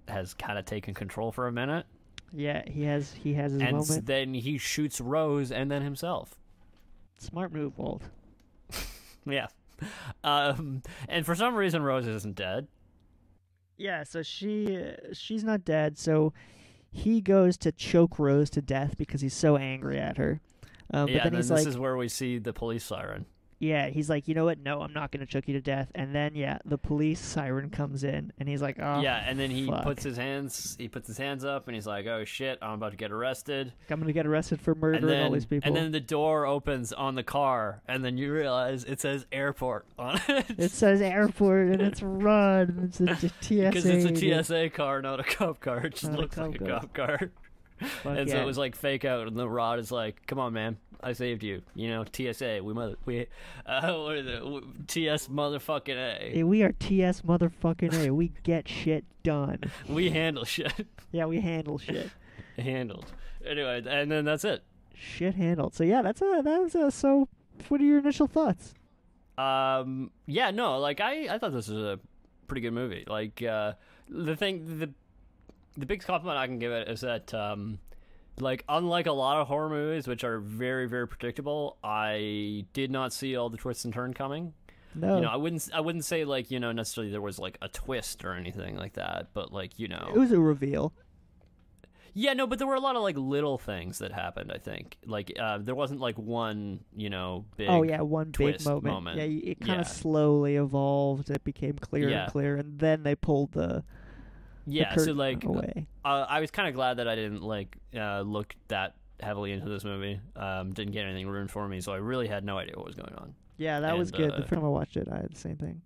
S1: has kind of taken control for a minute
S2: yeah, he has he has his
S1: and
S2: moment.
S1: then he shoots Rose and then himself.
S2: Smart move, Walt.
S1: Yeah. Um, and for some reason, Rose isn't dead.
S2: Yeah, so she she's not dead. So he goes to choke Rose to death because he's so angry at her. Um,
S1: yeah,
S2: but then
S1: and
S2: he's
S1: then this
S2: like,
S1: is where we see the police siren.
S2: Yeah, he's like, you know what? No, I'm not going to choke you to death. And then yeah, the police siren comes in, and he's like, oh,
S1: yeah, and then he
S2: fuck.
S1: puts his hands he puts his hands up and he's like, "Oh shit, I'm about to get arrested."
S2: I'm going to get arrested for
S1: And
S2: murdering
S1: then
S2: all these people.
S1: and then the door opens on the car, and then you realize it says airport on it.
S2: it says airport, and it's run. It's a TSA.
S1: because it's a. TSA car, not a cop car. It just
S2: Not a
S1: looks like a
S2: cop car. Fuck
S1: and so it was like fake out, and the Rod is like, "Come on, man, I saved you." You know, TSA, we mother, we, uh, what is it? TS motherfucking
S2: Hey,
S1: A.
S2: we are TS motherfucking A. We get shit done.
S1: We handle shit,
S2: Yeah, we handle shit.
S1: handled. Anyway, and then that's it.
S2: Shit handled. So yeah, that's a that was a so. What are your initial thoughts?
S1: Um, yeah, no, like I, I thought this was a pretty good movie. Like, uh, the thing, the, the big compliment I can give it is that, um, like unlike a lot of horror movies, which are very, very predictable, I did not see all the twists and turns coming.
S2: No,
S1: You know, I wouldn't, I wouldn't say like you know necessarily there was like a twist or anything like that, but like you know,
S2: it was a reveal.
S1: yeah, no, but there were a lot of like little things that happened. I think like uh, there wasn't like one you know big.
S2: oh yeah, one big
S1: twist
S2: moment.
S1: moment.
S2: Yeah, it kind
S1: Yeah.
S2: of slowly evolved. It became clearer
S1: Yeah.
S2: and clearer, and then they pulled the
S1: yeah. So like
S2: away.
S1: uh, I was kind of glad that I didn't like uh, look that heavily into this movie. Um, didn't get anything ruined for me, so I really had no idea what was going on.
S2: Yeah, that was good.
S1: uh,
S2: the first time I watched it, I had the same thing.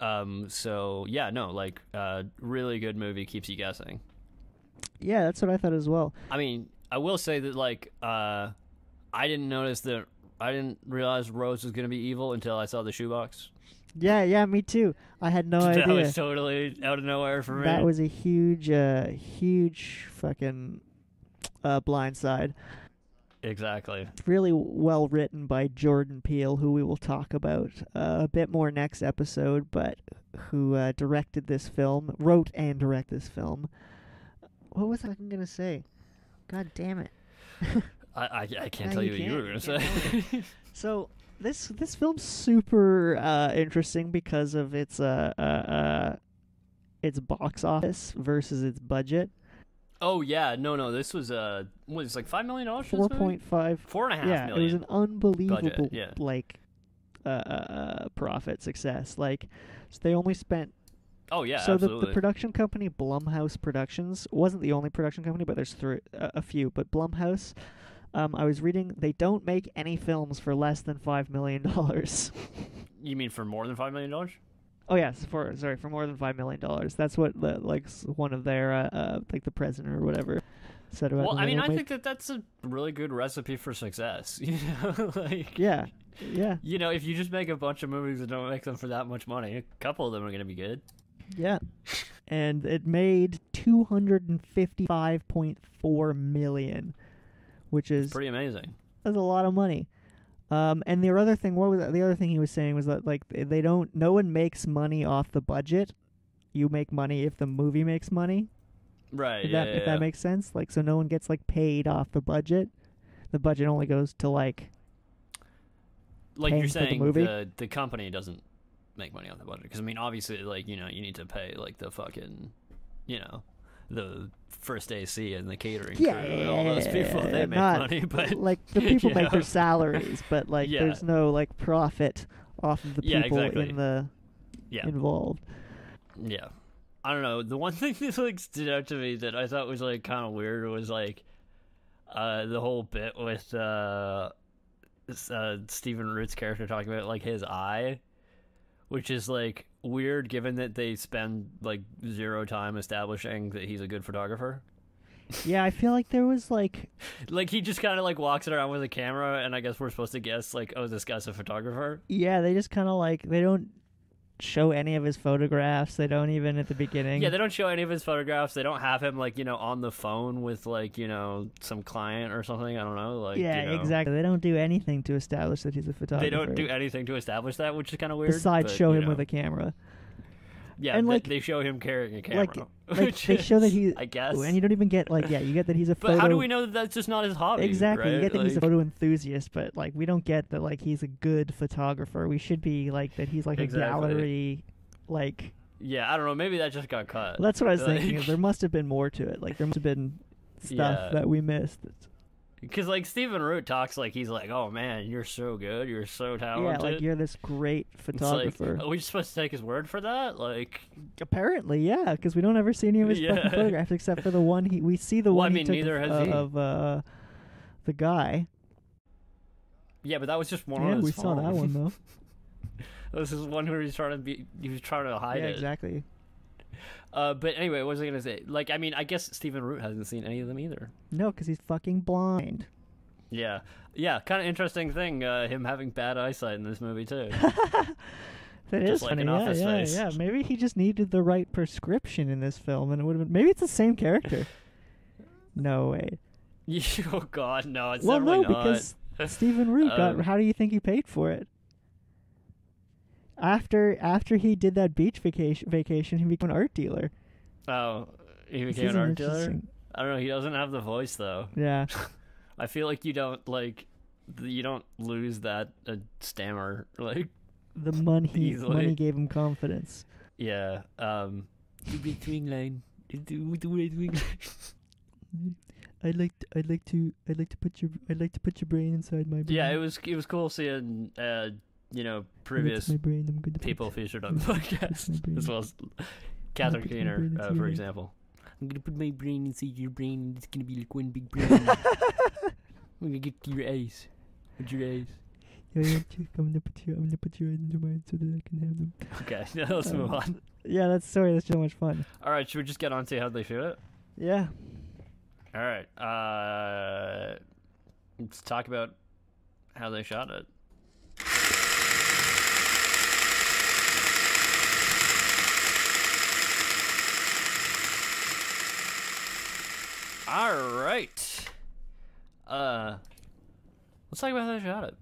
S1: Um, so yeah, no, like uh, really good movie, keeps you guessing.
S2: Yeah, that's what I thought as well.
S1: I mean, I will say that like uh, I didn't notice that I didn't realize Rose was gonna be evil until I saw the shoebox.
S2: Yeah, yeah, me too. I had no
S1: that
S2: idea.
S1: was totally out of nowhere for me.
S2: That was a huge, uh, huge fucking uh, blindside.
S1: exactly.
S2: Really well written by Jordan Peele, who we will talk about uh, a bit more next episode. But who uh, directed this film, wrote and directed this film. What was I fucking gonna say? God damn it!
S1: I I, I can't
S2: No,
S1: tell
S2: you
S1: you what you were gonna say.
S2: So this this film's super uh, interesting because of its uh, uh, uh its box office versus its budget.
S1: oh yeah, no no, this was uh, what is like five million dollars?
S2: Four point five.
S1: four and a half
S2: Yeah,
S1: million.
S2: it was an unbelievable
S1: yeah.
S2: like uh, uh, uh, profit success. Like so they only spent
S1: oh yeah,
S2: so the, the production company Blumhouse Productions wasn't the only production company, but there's three, uh, a few. But Blumhouse, um, I was reading they don't make any films for less than five million dollars.
S1: you mean for more than five million dollars?
S2: oh yes, for sorry for more than five million dollars. That's what the, like one of their uh, uh, like the president or whatever said about.
S1: Well. I mean, I
S2: make-
S1: think that that's a really good recipe for success. You know, like
S2: yeah, yeah,
S1: you know, if you just make a bunch of movies that don't make them for that much money, a couple of them are gonna be good.
S2: yeah. And it made two hundred and fifty-five point four million, which is
S1: Pretty amazing.
S2: That's a lot of money. Um, and the other thing, what was that? the other thing he was saying was that like they don't, no one makes money off the budget. You make money if the movie makes money.
S1: Right.
S2: If
S1: yeah,
S2: that
S1: yeah,
S2: if that makes sense, like so no one gets like paid off the budget. The budget only goes to like
S1: like you're
S2: for the
S1: saying
S2: movie?
S1: the the company doesn't make money on the budget because I mean obviously like you know you need to pay like the fucking you know the first AC and the catering crew and all those people they make
S2: not,
S1: money but
S2: like the people make
S1: know?
S2: their salaries, but like
S1: Yeah.
S2: there's no like profit off of the
S1: Yeah,
S2: people
S1: exactly.
S2: in the
S1: yeah
S2: involved.
S1: yeah I don't know the one thing that like stood out to me that I thought was like kind of weird was like uh the whole bit with uh, uh Stephen Root's character talking about like his eye which is like weird given that they spend like zero time establishing that he's a good photographer.
S2: Yeah, I feel like there was like
S1: Like he just kind of like walks around with a camera, and I guess we're supposed to guess like, oh, this guy's a photographer.
S2: yeah, they just kind of like they don't show any of his photographs. They don't even at the beginning.
S1: Yeah, they don't show any of his photographs. They don't have him like you know on the phone with like you know some client or something. I don't know. Like
S2: yeah,
S1: you know,
S2: exactly. They don't do anything to establish that he's a photographer.
S1: They don't do anything to establish that, which is kind of weird.
S2: besides
S1: but,
S2: show him with a camera.
S1: Yeah,
S2: and, like-
S1: they show him carrying a camera.
S2: like- like, they show that he-
S1: I guess.
S2: Oh, and you don't even get like yeah, you get that he's a
S1: but
S2: photo.
S1: how do we know that that's just not his hobby?
S2: Exactly, you get that he's a photo enthusiast, but like we don't get that like he's a good photographer. We should be like that he's like
S1: Exactly.
S2: a gallery, like
S1: Yeah, I don't know. Maybe that just got cut.
S2: that's what I was thinking.
S1: Like-
S2: Is there must have been more to it. Like there must have been stuff
S1: Yeah.
S2: that we missed.
S1: Because like Stephen Root talks like he's like, "Oh man, you're so good, you're so talented.
S2: Yeah, like you're this great photographer.
S1: Like, are we supposed to take his word for that? Like,
S2: Apparently, yeah, because we don't ever see any of his
S1: Yeah.
S2: fucking photographs except for the one he. We see the
S1: Well, I
S2: one
S1: mean,
S2: he took
S1: neither
S2: of,
S1: has
S2: uh,
S1: he.
S2: of uh, the guy.
S1: yeah, but that was just one
S2: yeah,
S1: on his
S2: we saw that one though.
S1: this is one where he's trying to be, he was trying to hide
S2: yeah,
S1: it.
S2: exactly.
S1: Uh, but anyway, what was I gonna say? Like, I mean, I guess Stephen Root hasn't seen any of them either.
S2: No, because he's fucking blind.
S1: Yeah, yeah, kind of interesting thing. Uh, him having bad eyesight in this movie too.
S2: That
S1: Just
S2: is
S1: like
S2: funny. Yeah, yeah,
S1: Space.
S2: yeah. Maybe he just needed the right prescription in this film, and it would have been. Maybe it's the same character. no way.
S1: oh God, no, it's
S2: well, no,
S1: not.
S2: because Stephen Root got.
S1: Um,
S2: How do you think he paid for it? After after he did that beach vacation, vacation, he became an art dealer.
S1: oh, he became an
S2: an
S1: art dealer. I don't know. He doesn't have the voice though.
S2: Yeah,
S1: I feel like you don't like you don't lose that uh, stammer like
S2: the money
S1: Easily.
S2: money gave him confidence.
S1: yeah um do the swing line do do the swing line.
S2: I'd like to, I'd like to I'd like to put your I'd like to put your brain inside my brain.
S1: yeah it was it was cool seeing uh you know previous
S2: brain. I'm going to
S1: people
S2: put,
S1: featured on the podcast as well as Catherine
S2: put
S1: Keener uh, for
S2: your-
S1: example I'm gonna put my brain inside your brain and it's gonna be like one big brain I'm gonna get to your eyes with your eyes
S2: Yeah, yeah, yeah, I'm gonna put your I'm gonna put your eyes into mine so that I can have them.
S1: okay now let's move
S2: Um,
S1: on
S2: Yeah, that's sorry. That's so much fun.
S1: all right should we just get on to how they shoot it
S2: Yeah.
S1: All right. Uh, let's talk about how they shot it. All right. Uh, let's talk about how they shot it.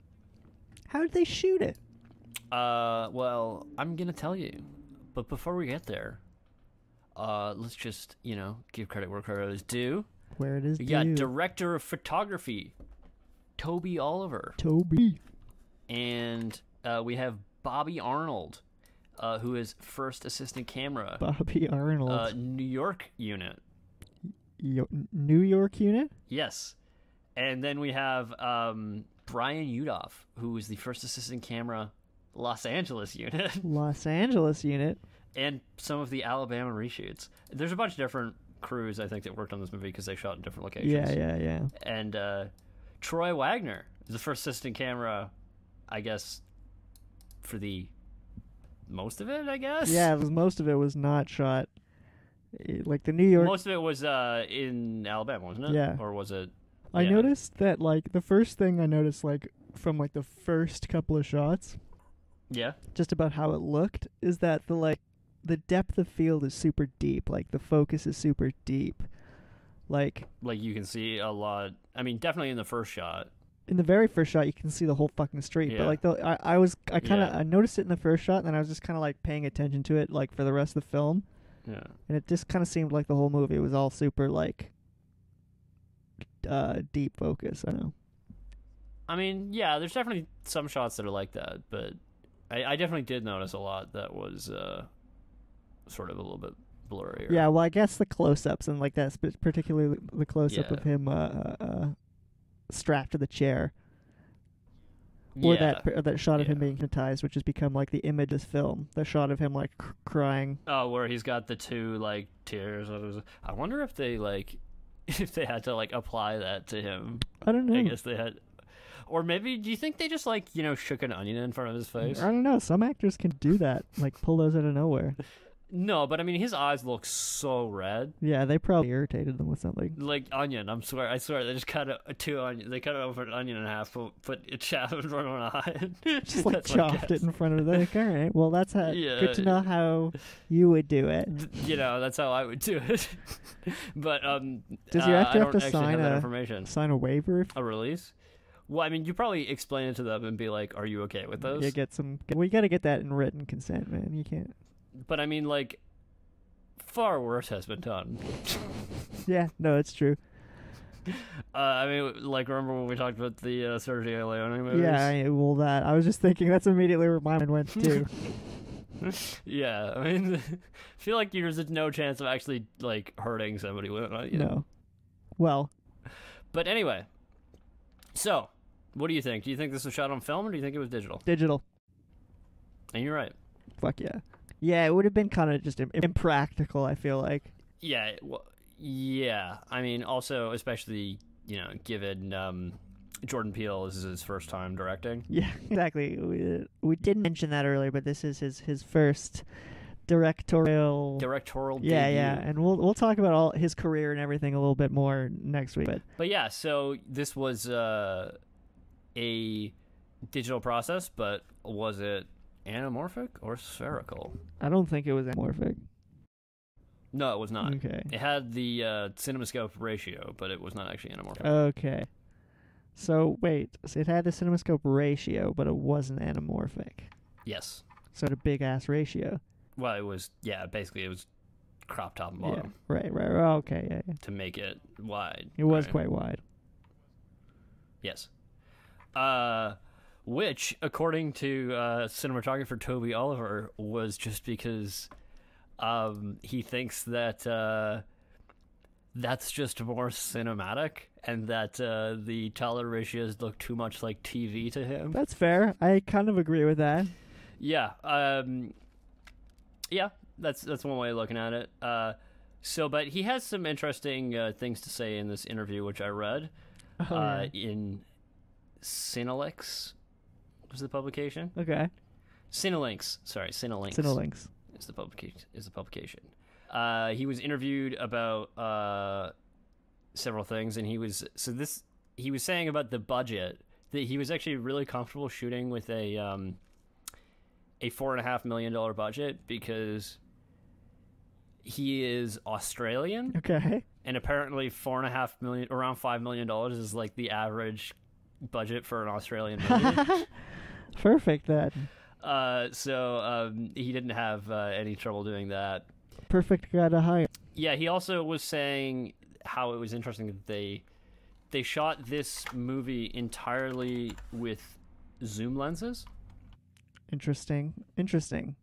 S2: How did they shoot it?
S1: Uh, well, I'm gonna tell you, but before we get there, uh, let's just you know give credit where credit is due.
S2: Where it is
S1: We got
S2: due.
S1: director of photography, Toby Oliver,
S2: Toby.
S1: and uh, we have Bobby Arnold, uh, who is first assistant camera,
S2: Bobby Arnold.
S1: uh, New York unit.
S2: Yo- New York unit?
S1: Yes. And then we have um, Brian Udoff, who is the first assistant camera Los Angeles unit,
S2: Los Angeles unit.
S1: and some of the Alabama reshoots. There's a bunch of different crews, I think, that worked on this movie because they shot in different locations.
S2: Yeah, yeah, yeah.
S1: And uh, Troy Wagner is the first assistant camera, I guess, for the most of it, I guess?
S2: Yeah, it was, most of it was not shot. Eh, Like the New York.
S1: Most of it was uh, in Alabama, wasn't it?
S2: Yeah.
S1: Or was it?
S2: I
S1: yeah.
S2: noticed that like the first thing I noticed like from like the first couple of shots,
S1: Yeah.
S2: just about how it looked, is that the like the depth of field is super deep. Like the focus is super deep. Like
S1: Like you can see a lot. I mean, definitely in the first shot.
S2: in the very first shot, you can see the whole fucking street.
S1: Yeah.
S2: But like the I, I was I kind of
S1: Yeah.
S2: I noticed it in the first shot, and then I was just kind of like paying attention to it like for the rest of the film,
S1: Yeah.
S2: and it just kind of seemed like the whole movie was all super like uh deep focus. I know.
S1: I mean, yeah, there's definitely some shots that are like that, but I, I definitely did notice a lot that was uh, sort of a little bit blurrier.
S2: Yeah, well, I guess the close-ups and like that, particularly the close-up
S1: Yeah.
S2: of him uh, uh, strapped to the chair, or
S1: Yeah.
S2: that pr- that shot of him being hypnotized, which has become like the image of this film. The shot of him like cr- crying.
S1: Oh, where he's got the two like tears. I wonder if they like if they had to like apply that to him.
S2: I don't know.
S1: I guess they had, or maybe do you think they just like you know shook an onion in front of his face?
S2: I don't know. Some actors can do that, like pull those out of nowhere.
S1: No, but I mean his eyes look so red.
S2: Yeah, they probably irritated them with something.
S1: Like onion, I'm swear, I swear, they just cut a, two onion. They cut it over an onion in half, put put it in front of an eye.
S2: Just like chopped it in front of the. Like, all right, well that's how.
S1: Yeah.
S2: Good to know how you would do it.
S1: you know, that's how I would do it. but um,
S2: Does your
S1: uh,
S2: actor
S1: I
S2: have to sign
S1: have
S2: a-
S1: information?
S2: Sign a waiver.
S1: A release? Well, I mean, you probably explain it to them and be like, "Are you okay with those?"
S2: you get some. We got to get that in written consent, man. You can't.
S1: But I mean, like, far worse has been done.
S2: Yeah, no, it's true.
S1: Uh, I mean, like, remember when we talked about the uh, Sergio Leone movies?
S2: Yeah, I, well, that I was just thinking that's immediately where my mind went to.
S1: yeah. I mean, I feel like there's no chance of actually like hurting somebody with it. You know?
S2: No. Well,
S1: But anyway, so what do you think? Do you think this was shot on film, or do you think it was digital?
S2: digital.
S1: And you're right.
S2: Fuck yeah. Yeah, it would have been kind of just impractical. I feel like.
S1: Yeah, well, yeah. I mean, also, especially you know, given um, Jordan Peele this is his first time directing.
S2: Yeah, exactly. We, we didn't mention that earlier, but this is his his first directorial.
S1: Directorial
S2: yeah,
S1: debut.
S2: yeah, and we'll we'll talk about all his career and everything a little bit more next week. But
S1: But yeah, so this was uh, a digital process, but was it anamorphic or spherical?
S2: I don't think it was anamorphic.
S1: No, it was not.
S2: Okay.
S1: It had the uh, cinemascope ratio, but it was not actually anamorphic.
S2: Okay. So wait, so it had the cinemascope ratio, but it wasn't anamorphic.
S1: yes.
S2: So it had a big ass ratio.
S1: Well, it was yeah. Basically, it was crop top and bottom
S2: Yeah. Right. Right. right. Okay. Yeah. yeah.
S1: to make it wide.
S2: It was
S1: right?
S2: quite wide.
S1: Yes. Uh, which, according to uh, cinematographer Toby Oliver, was just because um, he thinks that uh, that's just more cinematic and that uh, the tolerant ratios look too much like TV to him.
S2: That's fair. I kind of agree with that.
S1: Yeah. Um, yeah, that's that's one way of looking at it. Uh, so, but he has some interesting uh, things to say in this interview, which I read
S2: Oh,
S1: uh, in Cinelix was the publication.
S2: Okay.
S1: Cinelinx. sorry, Cinelinx.
S2: Cinelinx
S1: is the publication. Is the publication. Uh, he was interviewed about uh, several things, and he was so this. He was saying about the budget that he was actually really comfortable shooting with a um, a four and a half million dollar budget because he is Australian,
S2: Okay.
S1: and apparently four and a half million, around five million dollars, is like the average budget for an Australian movie.
S2: Perfect then.
S1: Uh, so um, he didn't have uh, any trouble doing that.
S2: Perfect guy to hire.
S1: Yeah, he also was saying how it was interesting that they they shot this movie entirely with zoom lenses,
S2: Interesting. Interesting.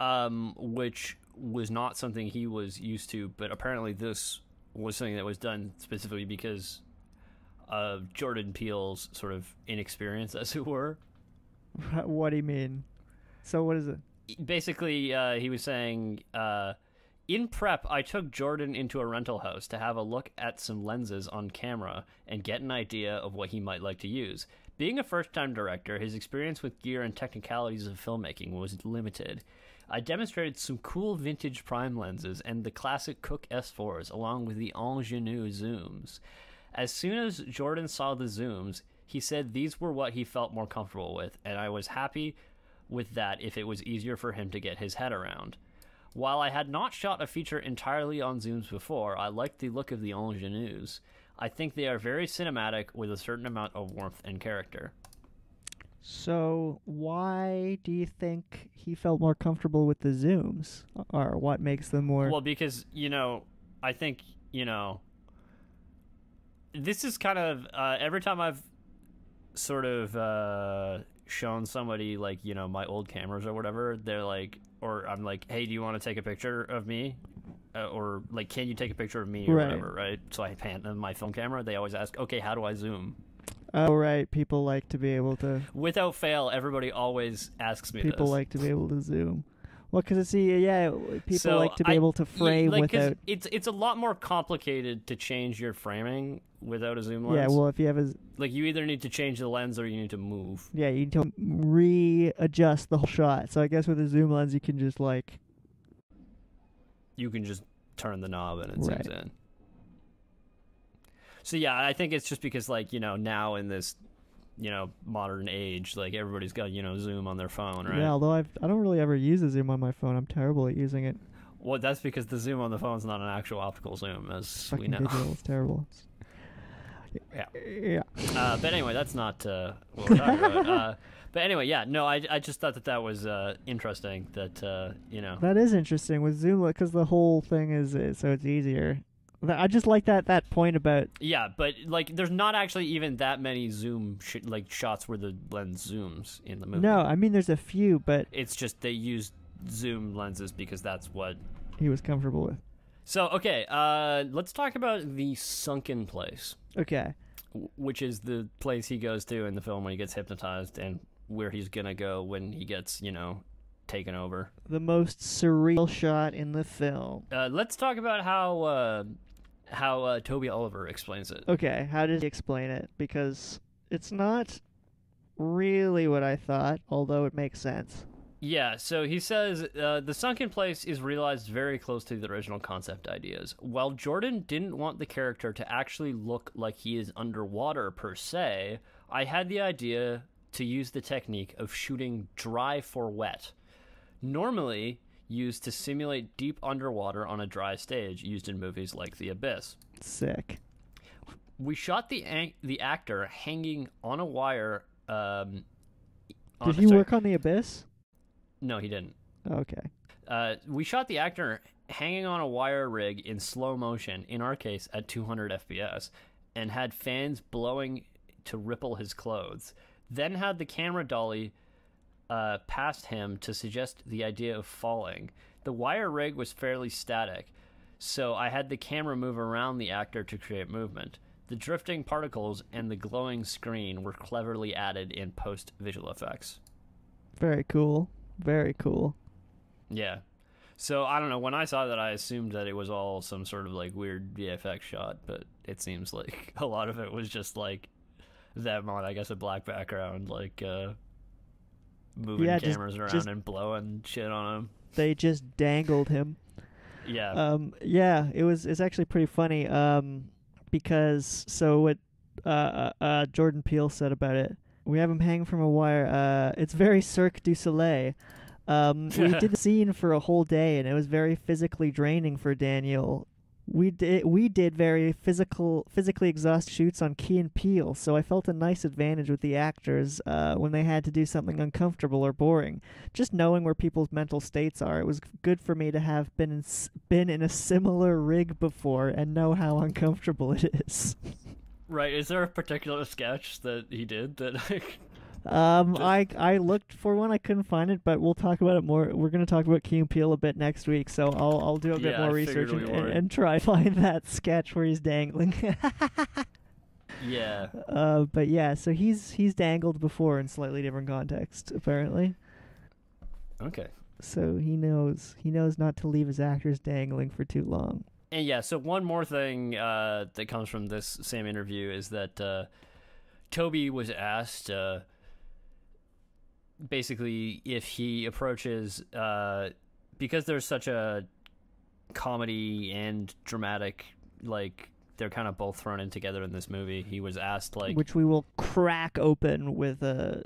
S1: um, which was not something he was used to. But apparently, this was something that was done specifically because of Jordan Peele's sort of inexperience, as it were.
S2: What do you mean? So what is it?
S1: basically uh, he was saying uh, in prep i took jordan into a rental house to have a look at some lenses on camera and get an idea of what he might like to use being a first-time director his experience with gear and technicalities of filmmaking was limited i demonstrated some cool vintage prime lenses and the classic Cooke S4s along with the Angenieux zooms as soon as jordan saw the zooms he said these were what he felt more comfortable with and i was happy with that if it was easier for him to get his head around. While I had not shot a feature entirely on zooms before, I liked the look of the Angenieuxs. I think they are very cinematic with a certain amount of warmth and character.
S2: So why do you think he felt more comfortable with the zooms, or what makes them more?
S1: Well, because, you know, I think, you know, this is kind of uh, every time I've sort of uh, shown somebody like you know my old cameras or whatever they're like or i'm like hey do you want to take a picture of me uh, or like can you take a picture of me or
S2: Right.
S1: whatever right so i pan them my film camera they always ask okay how do i zoom
S2: oh right, people like to be able to.
S1: without fail everybody always asks me
S2: People
S1: this.
S2: like to be able to zoom. Well, because see, yeah, people
S1: So
S2: like to be
S1: I-
S2: able to frame
S1: like,
S2: without.
S1: it's it's a lot more complicated to change your framing without a zoom lens
S2: Yeah, well, if you have a
S1: like you either need to change the lens or you need to move
S2: yeah, you need to readjust the whole shot. So I guess with a zoom lens, you can just like,
S1: you can just turn the knob and it
S2: Right.
S1: zooms in. So yeah, I think it's just because like, you know, now in this, you know, modern age, like everybody's got, you know, Zoom on their phone, right?
S2: yeah. Although I've, I don't really ever use a zoom on my phone. I'm terrible at using it.
S1: Well, that's because the zoom on the phone is not an actual optical zoom, as we know.
S2: digital, it's terrible.
S1: Yeah.
S2: Yeah.
S1: Uh, but anyway, that's not uh, what we're talking about. Uh, but anyway, yeah, no, I, I just thought that that was uh, interesting. That uh, you know,
S2: That is interesting with zoom because the whole thing is, is so it's easier. I just like that that point about
S1: yeah, but like, there's not actually even that many zoom sh- like shots where the lens zooms in the movie.
S2: no. I mean, there's a few, but
S1: It's just they use zoom lenses because that's what.
S2: he was comfortable with.
S1: So okay, uh, let's talk about the sunken place,
S2: Okay.
S1: w- which is the place he goes to in the film when he gets hypnotized, and where he's gonna go when he gets, you know, taken over.
S2: The most surreal shot in the film.
S1: Uh, let's talk about how uh, how uh, Toby Oliver explains it.
S2: Okay, how did he explain it? Because it's not really what I thought, although it makes sense.
S1: Yeah, so he says uh, the sunken place is realized very close to the original concept ideas. While Jordan didn't want the character to actually look like he is underwater per se, I had the idea to use the technique of shooting dry for wet. Normally used to simulate deep underwater on a dry stage, used in movies like The Abyss.
S2: Sick.
S1: We shot the an- the actor hanging on a wire. Um, on-
S2: Did he
S1: sorry.
S2: work on the abyss?
S1: No, he didn't.
S2: Okay.
S1: Uh, we shot the actor hanging on a wire rig in slow motion, in our case at 200 FPS, and had fans blowing to ripple his clothes. Then had the camera dolly uh, past him to suggest the idea of falling. The wire rig was fairly static, so I had the camera move around the actor to create movement. The drifting particles and the glowing screen were cleverly added in post visual effects.
S2: Very cool. Very cool.
S1: Yeah. So I don't know. When I saw that, I assumed that it was all some sort of like weird VFX shot, but it seems like a lot of it was just like them on, I guess, a black background, like uh, moving
S2: Yeah, just-
S1: cameras around
S2: just-
S1: and blowing shit on him.
S2: They just dangled him.
S1: Yeah.
S2: Um, yeah, it was. It's actually pretty funny. Um, because so what, uh, uh, uh, Jordan Peele said about it. We have him hanging from a wire. Uh, it's very Cirque du Soleil. Um, we did the scene for a whole day, and it was very physically draining for Daniel. We did we did very physical physically exhaust shoots on Key and Peele, so I felt a nice advantage with the actors uh, when they had to do something uncomfortable or boring. Just knowing where people's mental states are, it was good for me to have been in, been in a similar rig before and know how uncomfortable it is.
S1: Right? Is there a particular sketch that he did that? Like,
S2: Um, I I looked for one, I couldn't find it, but we'll talk about it more. We're gonna talk about Key and Peele a bit next week, so I'll I'll do a bit
S1: Yeah,
S2: more research and, and, and try to find that sketch where he's dangling.
S1: yeah.
S2: uh, but yeah, so he's he's dangled before in slightly different context, apparently.
S1: Okay.
S2: So he knows he knows not to leave his actors dangling for too long.
S1: And yeah, so one more thing uh, that comes from this same interview is that uh, Toby was asked uh, basically if he approaches uh, because there's such a comedy and dramatic like they're kind of both thrown in together in this movie. He was asked like
S2: which we will crack open with a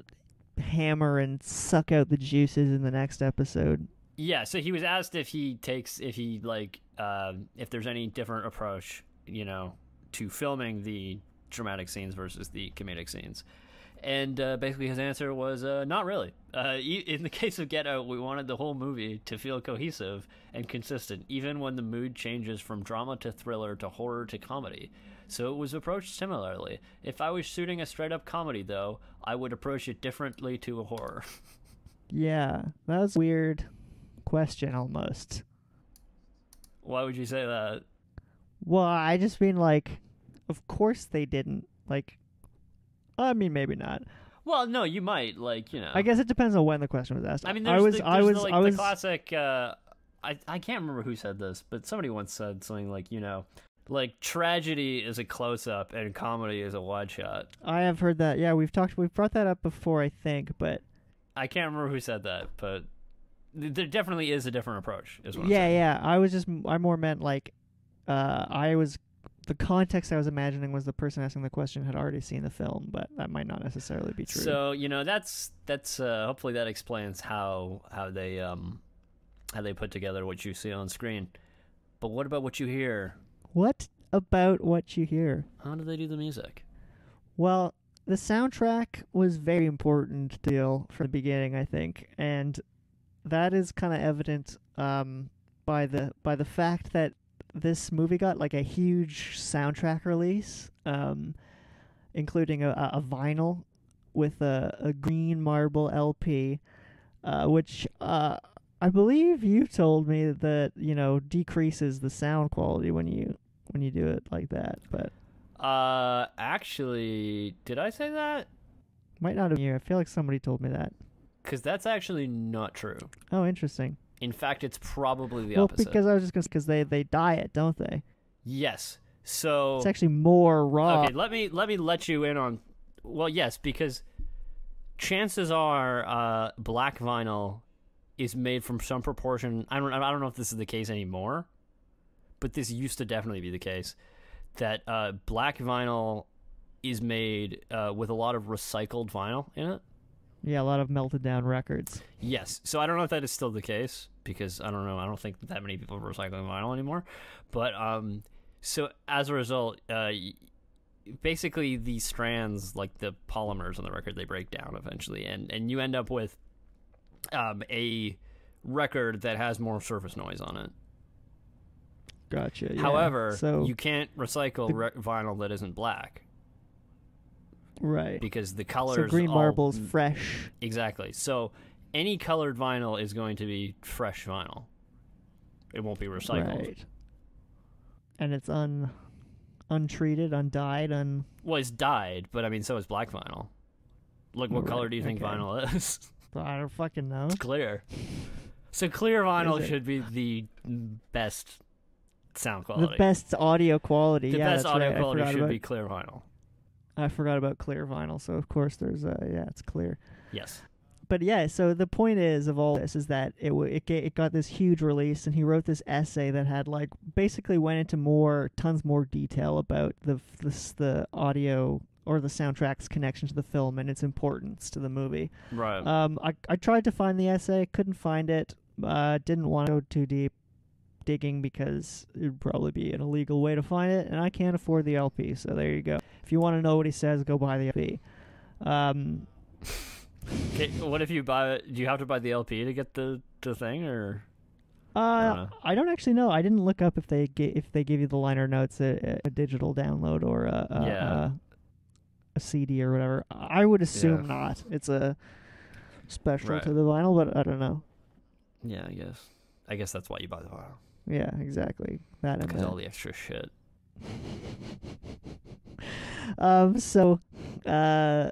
S2: hammer and suck out the juices in the next episode.
S1: Yeah, so he was asked if he takes if he like um, if there's any different approach, you know, to filming the dramatic scenes versus the comedic scenes, and uh, basically his answer was uh, not really. Uh, in the case of Get Out, we wanted the whole movie to feel cohesive and consistent, even when the mood changes from drama to thriller to horror to comedy. So it was approached similarly. If I was shooting a straight up comedy, though, I would approach it differently to a horror.
S2: Yeah, that was a weird question almost.
S1: Why would you say that?
S2: Well, I just mean like, of course they didn't. Like, I mean maybe not.
S1: Well, no, you might like you know.
S2: I guess it depends on when the question was asked.
S1: I mean,
S2: I was,
S1: the,
S2: I was,
S1: the, like,
S2: I was.
S1: the classic. Uh, I I can't remember who said this, but somebody once said something like, you know, like tragedy is a close up and comedy is a wide shot.
S2: I have heard that. Yeah, we've talked. We've brought that up before, I think. But
S1: I can't remember who said that, but there definitely is a different approach. Is what I'm
S2: yeah, yeah. I was just. I more meant like, uh, I was. The context I was imagining was the person asking the question had already seen the film, but that might not necessarily be true.
S1: So you know that's that's uh, hopefully that explains how how they um how they put together what you see on screen. But what about what you hear?
S2: what about what you hear?
S1: How do they do the music?
S2: Well, the soundtrack was very important deal from the beginning, I think, and that is kind of evident um, by the by the fact that this movie got like a huge soundtrack release, um, including a, a vinyl with a, a green marble LP, uh, which uh, I believe you told me that you know decreases the sound quality when you when you do it like that, but.
S1: Uh, actually, did I say that?
S2: Might not have been you. I feel like somebody told me that.
S1: Because that's actually not true.
S2: Oh, interesting.
S1: In fact, it's probably the
S2: well,
S1: opposite.
S2: because I was just gonna because they they dye it, don't they?
S1: yes. So
S2: It's actually more raw.
S1: okay, let me let me let you in on. Well, yes, because chances are, uh, black vinyl is made from some proportion. I don't I don't know if this is the case anymore, but this used to definitely be the case. That uh, black vinyl is made uh, with a lot of recycled vinyl in it.
S2: Yeah, a lot of melted down records.
S1: Yes. So I don't know if that is still the case because I don't know. I don't think that many people are recycling vinyl anymore. But um, so as a result, uh, basically these strands, like the polymers on the record, they break down eventually, and and you end up with um a record that has more surface noise on it.
S2: Gotcha. yeah.
S1: However,
S2: so
S1: you can't recycle
S2: the-
S1: re- vinyl that isn't black
S2: right.
S1: because the colors.
S2: So green
S1: all-
S2: marble's fresh.
S1: Exactly. So any colored vinyl is going to be fresh vinyl. It won't be recycled.
S2: Right. And it's un untreated, undyed, un.
S1: Well, it's dyed, but I mean, so is black vinyl. Look, what
S2: Right,
S1: color do you think
S2: okay.
S1: vinyl is?
S2: I don't fucking know.
S1: it's clear. So clear vinyl should be the best sound quality.
S2: The best audio quality.
S1: The
S2: yeah,
S1: best audio
S2: right.
S1: Quality should be clear vinyl.
S2: I forgot about clear vinyl. So of course there's uh yeah, it's clear.
S1: Yes.
S2: but yeah, so the point is of all this is that it w- it, it got this huge release, and he wrote this essay that had like basically went into more tons more detail about the f- the, the audio or the soundtrack's connection to the film and its importance to the movie.
S1: Right.
S2: Um, I I tried to find the essay, couldn't find it. Uh, didn't want to go too deep. Digging because it'd probably be an illegal way to find it, and I can't afford the LP. So there you go. If you want to know what he says, go buy the LP. Um,
S1: Okay, what if you buy it? Do you have to buy the LP to get the the thing, or
S2: uh,
S1: know.
S2: I don't actually know. I didn't look up if they ga- if they give you the liner notes a, a digital download or a a,
S1: Yeah.
S2: a CD or whatever. I would assume
S1: Yeah.
S2: not. It's a special
S1: Right.
S2: to the vinyl, but I don't know.
S1: yeah, I guess. I guess that's why you buy the vinyl
S2: Yeah, exactly. That
S1: because all the extra shit.
S2: um, so, uh,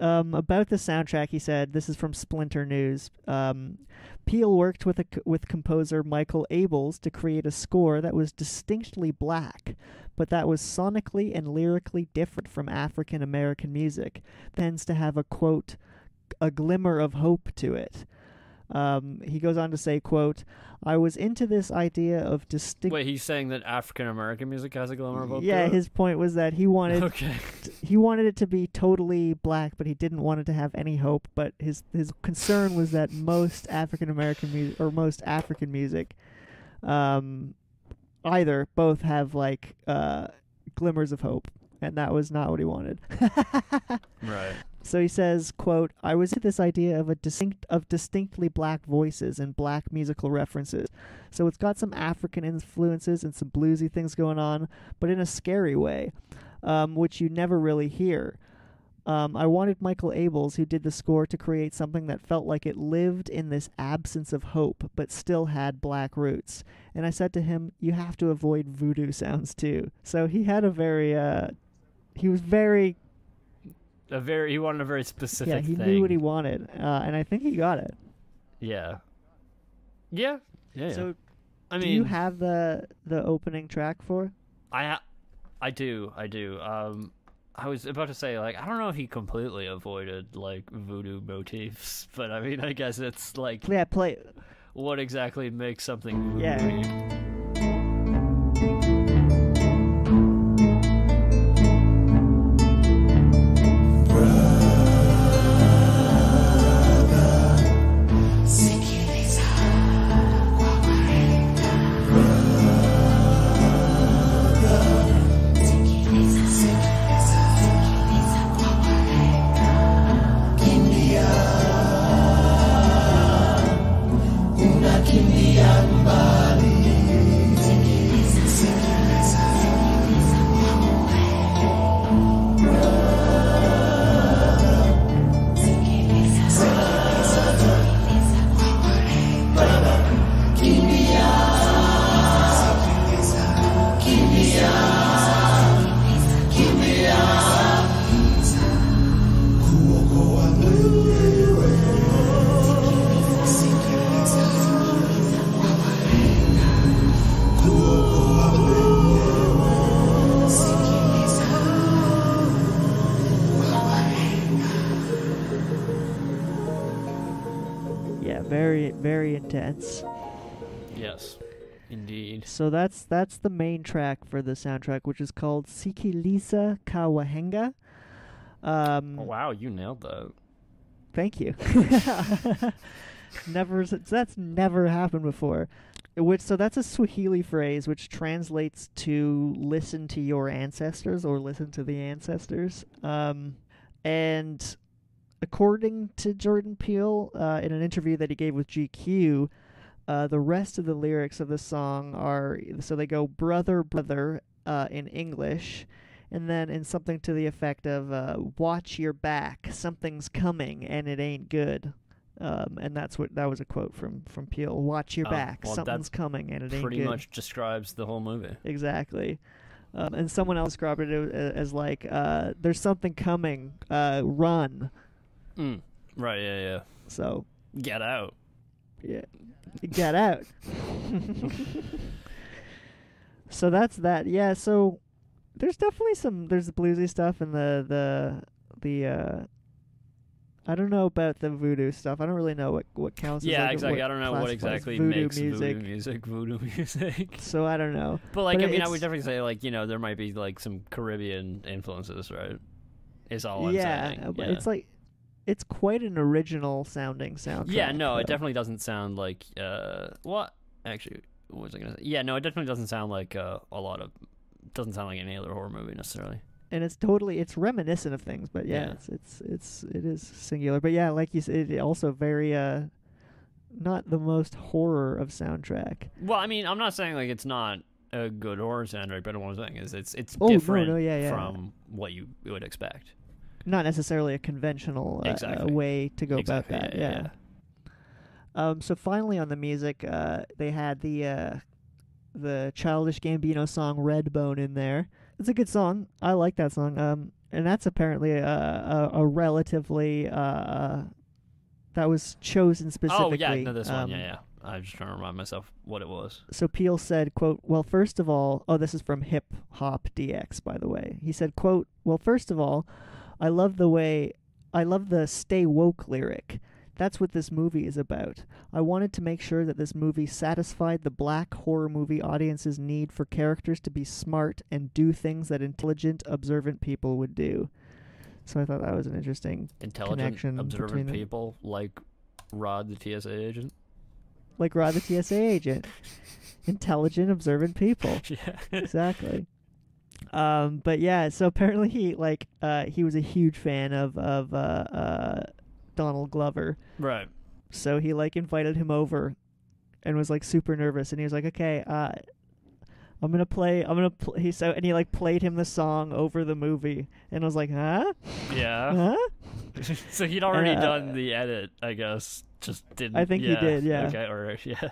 S2: um, about the soundtrack, he said this is from Splinter News. Um, Peele worked with a, with composer Michael Abels to create a score that was distinctly black, but that was sonically and lyrically different from African American music. Tends to have a quote, a glimmer of hope to it. Um, he goes on to say, "quote I was into this idea of distinct."
S1: Wait, he's saying that African American music has a glimmer of hope.
S2: yeah, his point was that he wanted
S1: okay.
S2: he wanted it to be totally black, but he didn't want it to have any hope. But his his concern was that most African American music or most African music, um, either both have like uh, glimmers of hope, and that was not what he wanted.
S1: Right.
S2: So he says, "quote I was at this idea of a distinct of distinctly black voices and black musical references. So it's got some African influences and some bluesy things going on, but in a scary way, um, which you never really hear." Um, I wanted Michael Abels, who did the score, to create something that felt like it lived in this absence of hope, but still had black roots. And I said to him, "You have to avoid voodoo sounds too." So he had a very, uh, he was very
S1: A very he wanted a very specific.
S2: yeah, he
S1: thing.
S2: knew what he wanted, uh, and I think he got it.
S1: Yeah. Yeah. Yeah. yeah.
S2: So,
S1: I
S2: do
S1: mean,
S2: you have the the opening track for?
S1: I ha- I do, I do. Um, I was about to say like I don't know if he completely avoided like voodoo motifs, but I mean I guess it's like
S2: Yeah, play.
S1: what exactly makes something voodoo
S2: Yeah. Yeah, So that's that's the main track for the soundtrack, which is called Sikilisa Kawahenga. Um,
S1: Oh, wow, you nailed that.
S2: Thank you. never that's never happened before. Which so that's a Swahili phrase which translates to listen to your ancestors or listen to the ancestors. Um, and according to Jordan Peele, uh, in an interview that he gave with GQ, uh, the rest of the lyrics of the song are so they go brother brother uh, in English, and then in something to the effect of uh, "Watch your back, something's coming, and it ain't good." Um, and that's what that was a quote from from Peele. Watch your
S1: Oh,
S2: back,
S1: well,
S2: something's coming, and it ain't
S1: Pretty
S2: good.
S1: much describes the whole movie.
S2: Exactly. Um, and someone else described it as, as like, uh, "There's something coming, uh, run."
S1: Mm. Right? Yeah, yeah.
S2: So
S1: Get out.
S2: yeah, get out. so that's that. Yeah. So there's definitely some there's the bluesy stuff and the the the uh I don't know about the voodoo stuff. I don't really know what what counts. as
S1: Yeah,
S2: like,
S1: exactly. I don't know what exactly
S2: voodoo
S1: makes
S2: music.
S1: voodoo music voodoo music.
S2: So I don't know.
S1: But like,
S2: But
S1: I mean, I would definitely say like you know there might be like some Caribbean influences, right? Is all I'm
S2: yeah,
S1: saying.
S2: uh, but
S1: yeah.
S2: it's like it's quite an original sounding soundtrack.
S1: yeah, no, it definitely doesn't sound like uh what actually what was I gonna say? Yeah, no, it definitely doesn't sound like uh, a lot of. Doesn't sound like any other horror movie necessarily.
S2: and it's totally it's reminiscent of things, but yeah,
S1: Yeah.
S2: it's it's it's it is singular. But yeah, like you said, it also very uh, not the most horror of soundtrack.
S1: Well, I mean, I'm not saying like it's not a good horror soundtrack, but what I'm saying is it's it's
S2: Oh, no,
S1: different
S2: no, yeah, yeah.
S1: from what you would expect.
S2: Not necessarily a conventional uh,
S1: Exactly.
S2: way to go
S1: exactly.
S2: about that.
S1: yeah,
S2: yeah. Um, so finally, on the music, uh, they had the uh, the Childish Gambino song "Redbone" in there. It's a good song. I like that song. Um, and that's apparently a a, a relatively uh, that was chosen specifically.
S1: Oh yeah, no, this one,
S2: um,
S1: yeah, yeah. I'm just trying to remind myself what it was.
S2: So Peele said, "quote Well, first of all, oh, this is from Hip Hop DX, by the way. He said, "quote Well, first of all, I love the way I love the stay woke lyric. That's what this movie is about. I wanted to make sure that this movie satisfied the black horror movie audience's need for characters to be smart and do things that intelligent, observant people would do." So I thought that was an interesting,
S1: Intelligent,
S2: Connection
S1: observant
S2: them.
S1: people like Rod, the TSA agent.
S2: like Rod the TSA agent, intelligent, observant people.
S1: yeah.
S2: exactly. Um, but yeah, so apparently he like uh he was a huge fan of of uh uh Donald Glover.
S1: right.
S2: So he like invited him over and was like super nervous and he was like, "Okay, uh I'm going to play I'm going to pl-, he so and he like played him the song over the movie and I was like, "Huh?
S1: Yeah.
S2: Huh?"
S1: so he'd already
S2: Uh,
S1: done the edit, I guess. Just didn't.
S2: I think he did, yeah.
S1: Okay. Or yeah.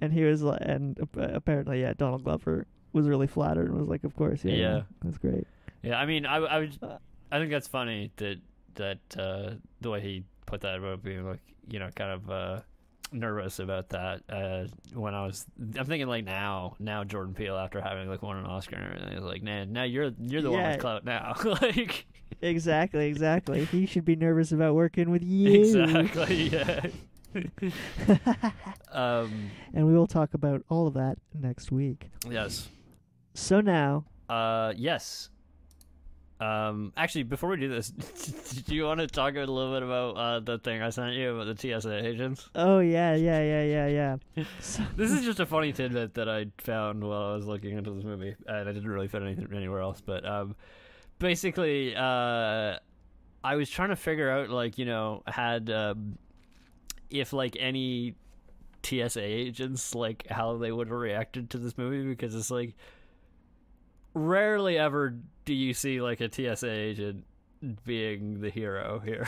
S2: And he was like and apparently yeah, Donald Glover was really flattered and was like, "Of course, yeah.
S1: Yeah.
S2: That's great."
S1: Yeah, I mean, I, I would,
S2: Uh,
S1: I think that's funny that that uh, the way he put that about being like, you know, kind of uh, nervous about that. Uh, when I was, I'm thinking like now, now Jordan Peele after having like won an Oscar and everything, is like, man, now you're you're the one with clout now, like
S2: Exactly, exactly. he should be nervous about working with you.
S1: exactly, yeah. um,
S2: and we will talk about all of that next week.
S1: yes,
S2: So now,
S1: uh, yes. Um, actually, before we do this, do you want to talk a little bit about uh, the thing I sent you about the TSA agents?
S2: oh yeah, yeah, yeah, yeah, yeah. So,
S1: This is just a funny tidbit that I found while I was looking into this movie, and I didn't really fit anything anywhere else. But um, basically, uh, I was trying to figure out, like, you know, had um, if like any TSA agents, like, how they would have reacted to this movie because it's like rarely ever do you see like a TSA agent being the hero here.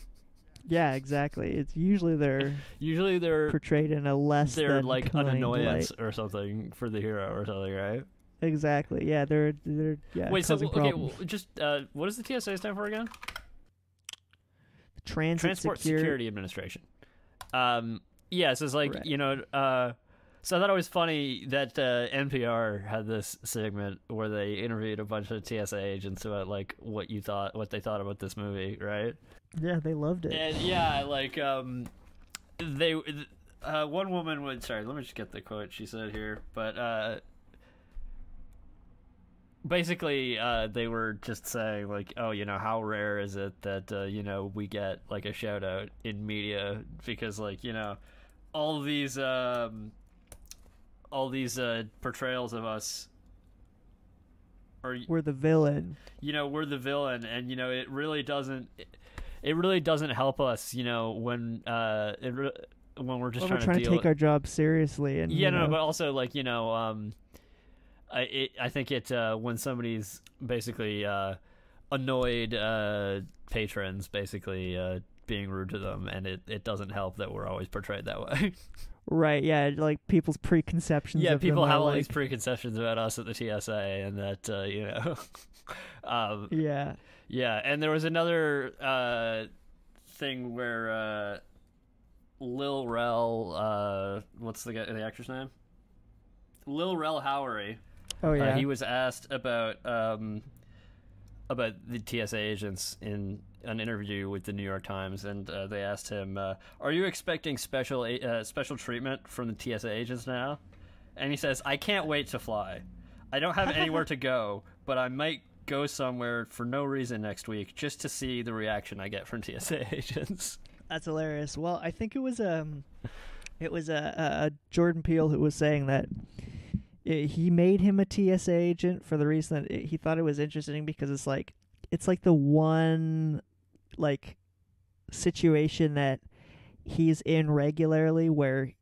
S2: yeah, exactly. It's usually they're
S1: Usually they're
S2: portrayed in a less
S1: they're like an annoyance
S2: light.
S1: or something for the hero or something, right?
S2: Exactly. Yeah, they're they're yeah.
S1: Wait, so okay,
S2: problems.
S1: well, just uh, what does the TSA stand for again?
S2: Transit
S1: Transport
S2: Security.
S1: Security Administration. Um, yeah, so it's like
S2: Right.
S1: you know, uh, so I thought it was funny that uh, NPR had this segment where they interviewed a bunch of TSA agents about like what you thought, what they thought about this movie, right?
S2: Yeah, they loved it.
S1: And yeah, like um, they uh, one woman would sorry, let me just get the quote she said here, but uh, basically uh, they were just saying like, oh, you know, how rare is it that uh, you know we get like a shout out in media because like you know all these um, all these uh, portrayals of us. Or
S2: We're the villain.
S1: you know we're the villain and you know it really doesn't it really doesn't help us you know when uh it re- when we're just
S2: Well,
S1: trying,
S2: we're trying
S1: to
S2: to take our job seriously and
S1: yeah
S2: you
S1: no,
S2: know,
S1: but also like you know um i it, i think it uh when somebody's basically uh annoyed uh patrons basically uh being rude to them and it it doesn't help that we're always portrayed that way
S2: right. Yeah, like people's preconceptions.
S1: yeah people have all
S2: like,
S1: these preconceptions about us at the tsa and that uh you know um
S2: Yeah.
S1: Yeah, and there was another uh, thing where uh, Lil Rel, uh, what's the guy, the actor's name? Lil Rel Howery.
S2: Oh yeah.
S1: Uh, he was asked about um, about the TSA agents in an interview with the New York Times, and uh, they asked him, uh, "Are you expecting special uh, special treatment from the TSA agents now?" And he says, "I can't wait to fly. I don't have anywhere to go, but I might." Go somewhere for no reason next week just to see the reaction I get from TSA agents.
S2: That's hilarious. Well, I think it was um It was a, Jordan Peele who was saying that he made him a TSA agent for the reason that he thought it was interesting because it's like it's like the one like situation that he's in regularly where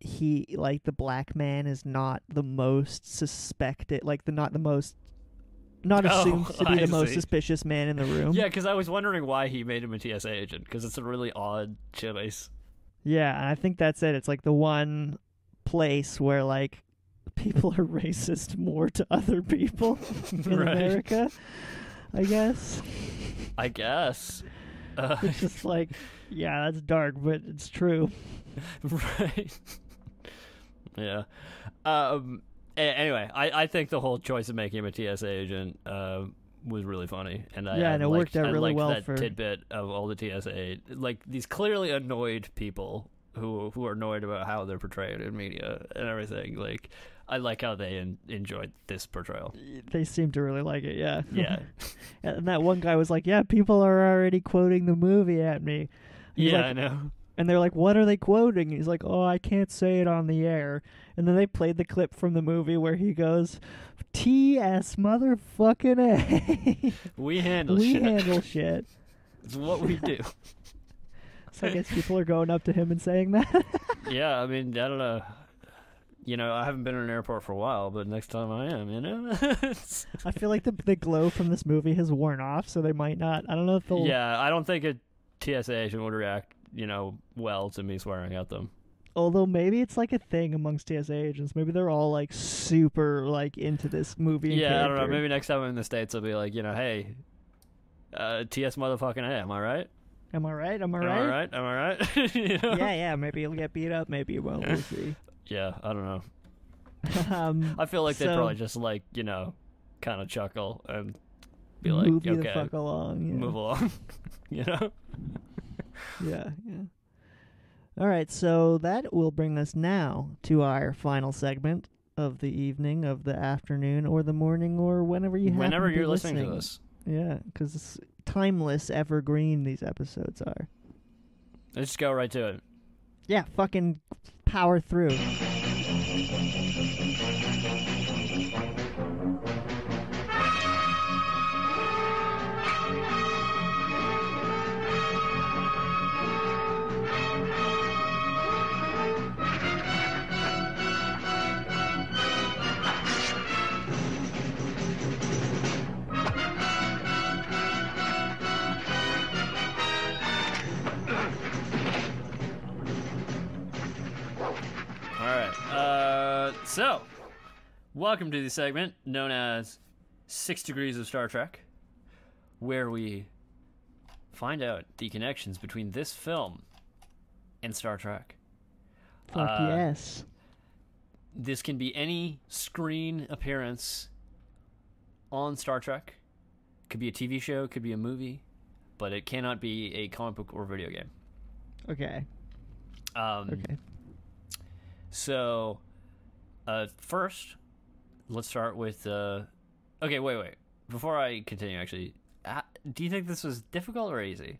S2: he like the black man is not the most suspected like the not the most not
S1: Oh,
S2: assumed to be
S1: I
S2: the most suspicious man in the room.
S1: Yeah, because I was wondering why he made him a TSA agent because it's a really odd choice.
S2: Yeah, and I think that's it. It's like the one place where like people are racist more to other people in
S1: Right.
S2: America. I guess.
S1: I guess. Uh,
S2: It's just like, yeah, that's dark, but it's true.
S1: right. yeah. Um. a- anyway, I, I think the whole choice of making him a TSA agent uh, was really funny, and I
S2: Yeah,
S1: I
S2: and it
S1: liked-
S2: worked out
S1: I
S2: really well
S1: that
S2: for-
S1: tidbit of all the TSA, like these clearly annoyed people who who are annoyed about how they're portrayed in media and everything. Like, I like how they en- enjoyed this portrayal.
S2: They seem to really like it, yeah.
S1: Yeah.
S2: and that one guy was like, "Yeah, people are already quoting the movie at me." He's
S1: yeah,
S2: like-
S1: I know.
S2: And they're like, "What are they quoting?" He's like, "Oh, I can't say it on the air." And then they played the clip from the movie where he goes, "T S motherfucking A."
S1: We handle
S2: we
S1: shit.
S2: We handle shit.
S1: It's what we do.
S2: So I guess people are going up to him and saying that.
S1: yeah, I mean, I don't know. You know, I haven't been in an airport for a while, but next time I am, you know.
S2: I feel like the the glow from this movie has worn off, so they might not. I don't know if they'll.
S1: yeah, I don't think a TSA agent would react, you know, well to me swearing at them.
S2: Although maybe it's like a thing amongst TSA agents. Maybe they're all like super like into this movie. and
S1: Yeah, I don't know. Maybe next time I'm in the states, I'll be like, you know, hey, uh, TS motherfucking A, am I right?
S2: Am I right? Am I right?
S1: Am
S2: right?
S1: I right? Am I right? You know?
S2: Yeah, yeah. Maybe you'll get beat up. Maybe you won't. We'll see.
S1: Yeah, I don't know.
S2: um,
S1: I feel like they'd probably just like, you know, kind of chuckle and be like,
S2: move
S1: okay,
S2: the fuck along. Yeah.
S1: move along. you know?
S2: Yeah, yeah. All right, so that will bring us now to our final segment of the evening, of the afternoon, or the morning, or whenever you
S1: Whenever you're listening, to this.
S2: Yeah, because it's timeless, evergreen these episodes are.
S1: Let's just go right to it.
S2: Yeah, fucking power through.
S1: So, welcome to the segment known as Six Degrees of Star Trek, where we find out the connections between this film and Star Trek.
S2: Fuck
S1: Uh,
S2: yes.
S1: This can be any screen appearance on Star Trek. Could be a TV show, could be a movie, but it cannot be a comic book or video game.
S2: Okay.
S1: Um,
S2: Okay.
S1: So, uh, first, let's start with. Uh, okay, wait, wait. Before I continue, actually, uh, do you think this was difficult or easy?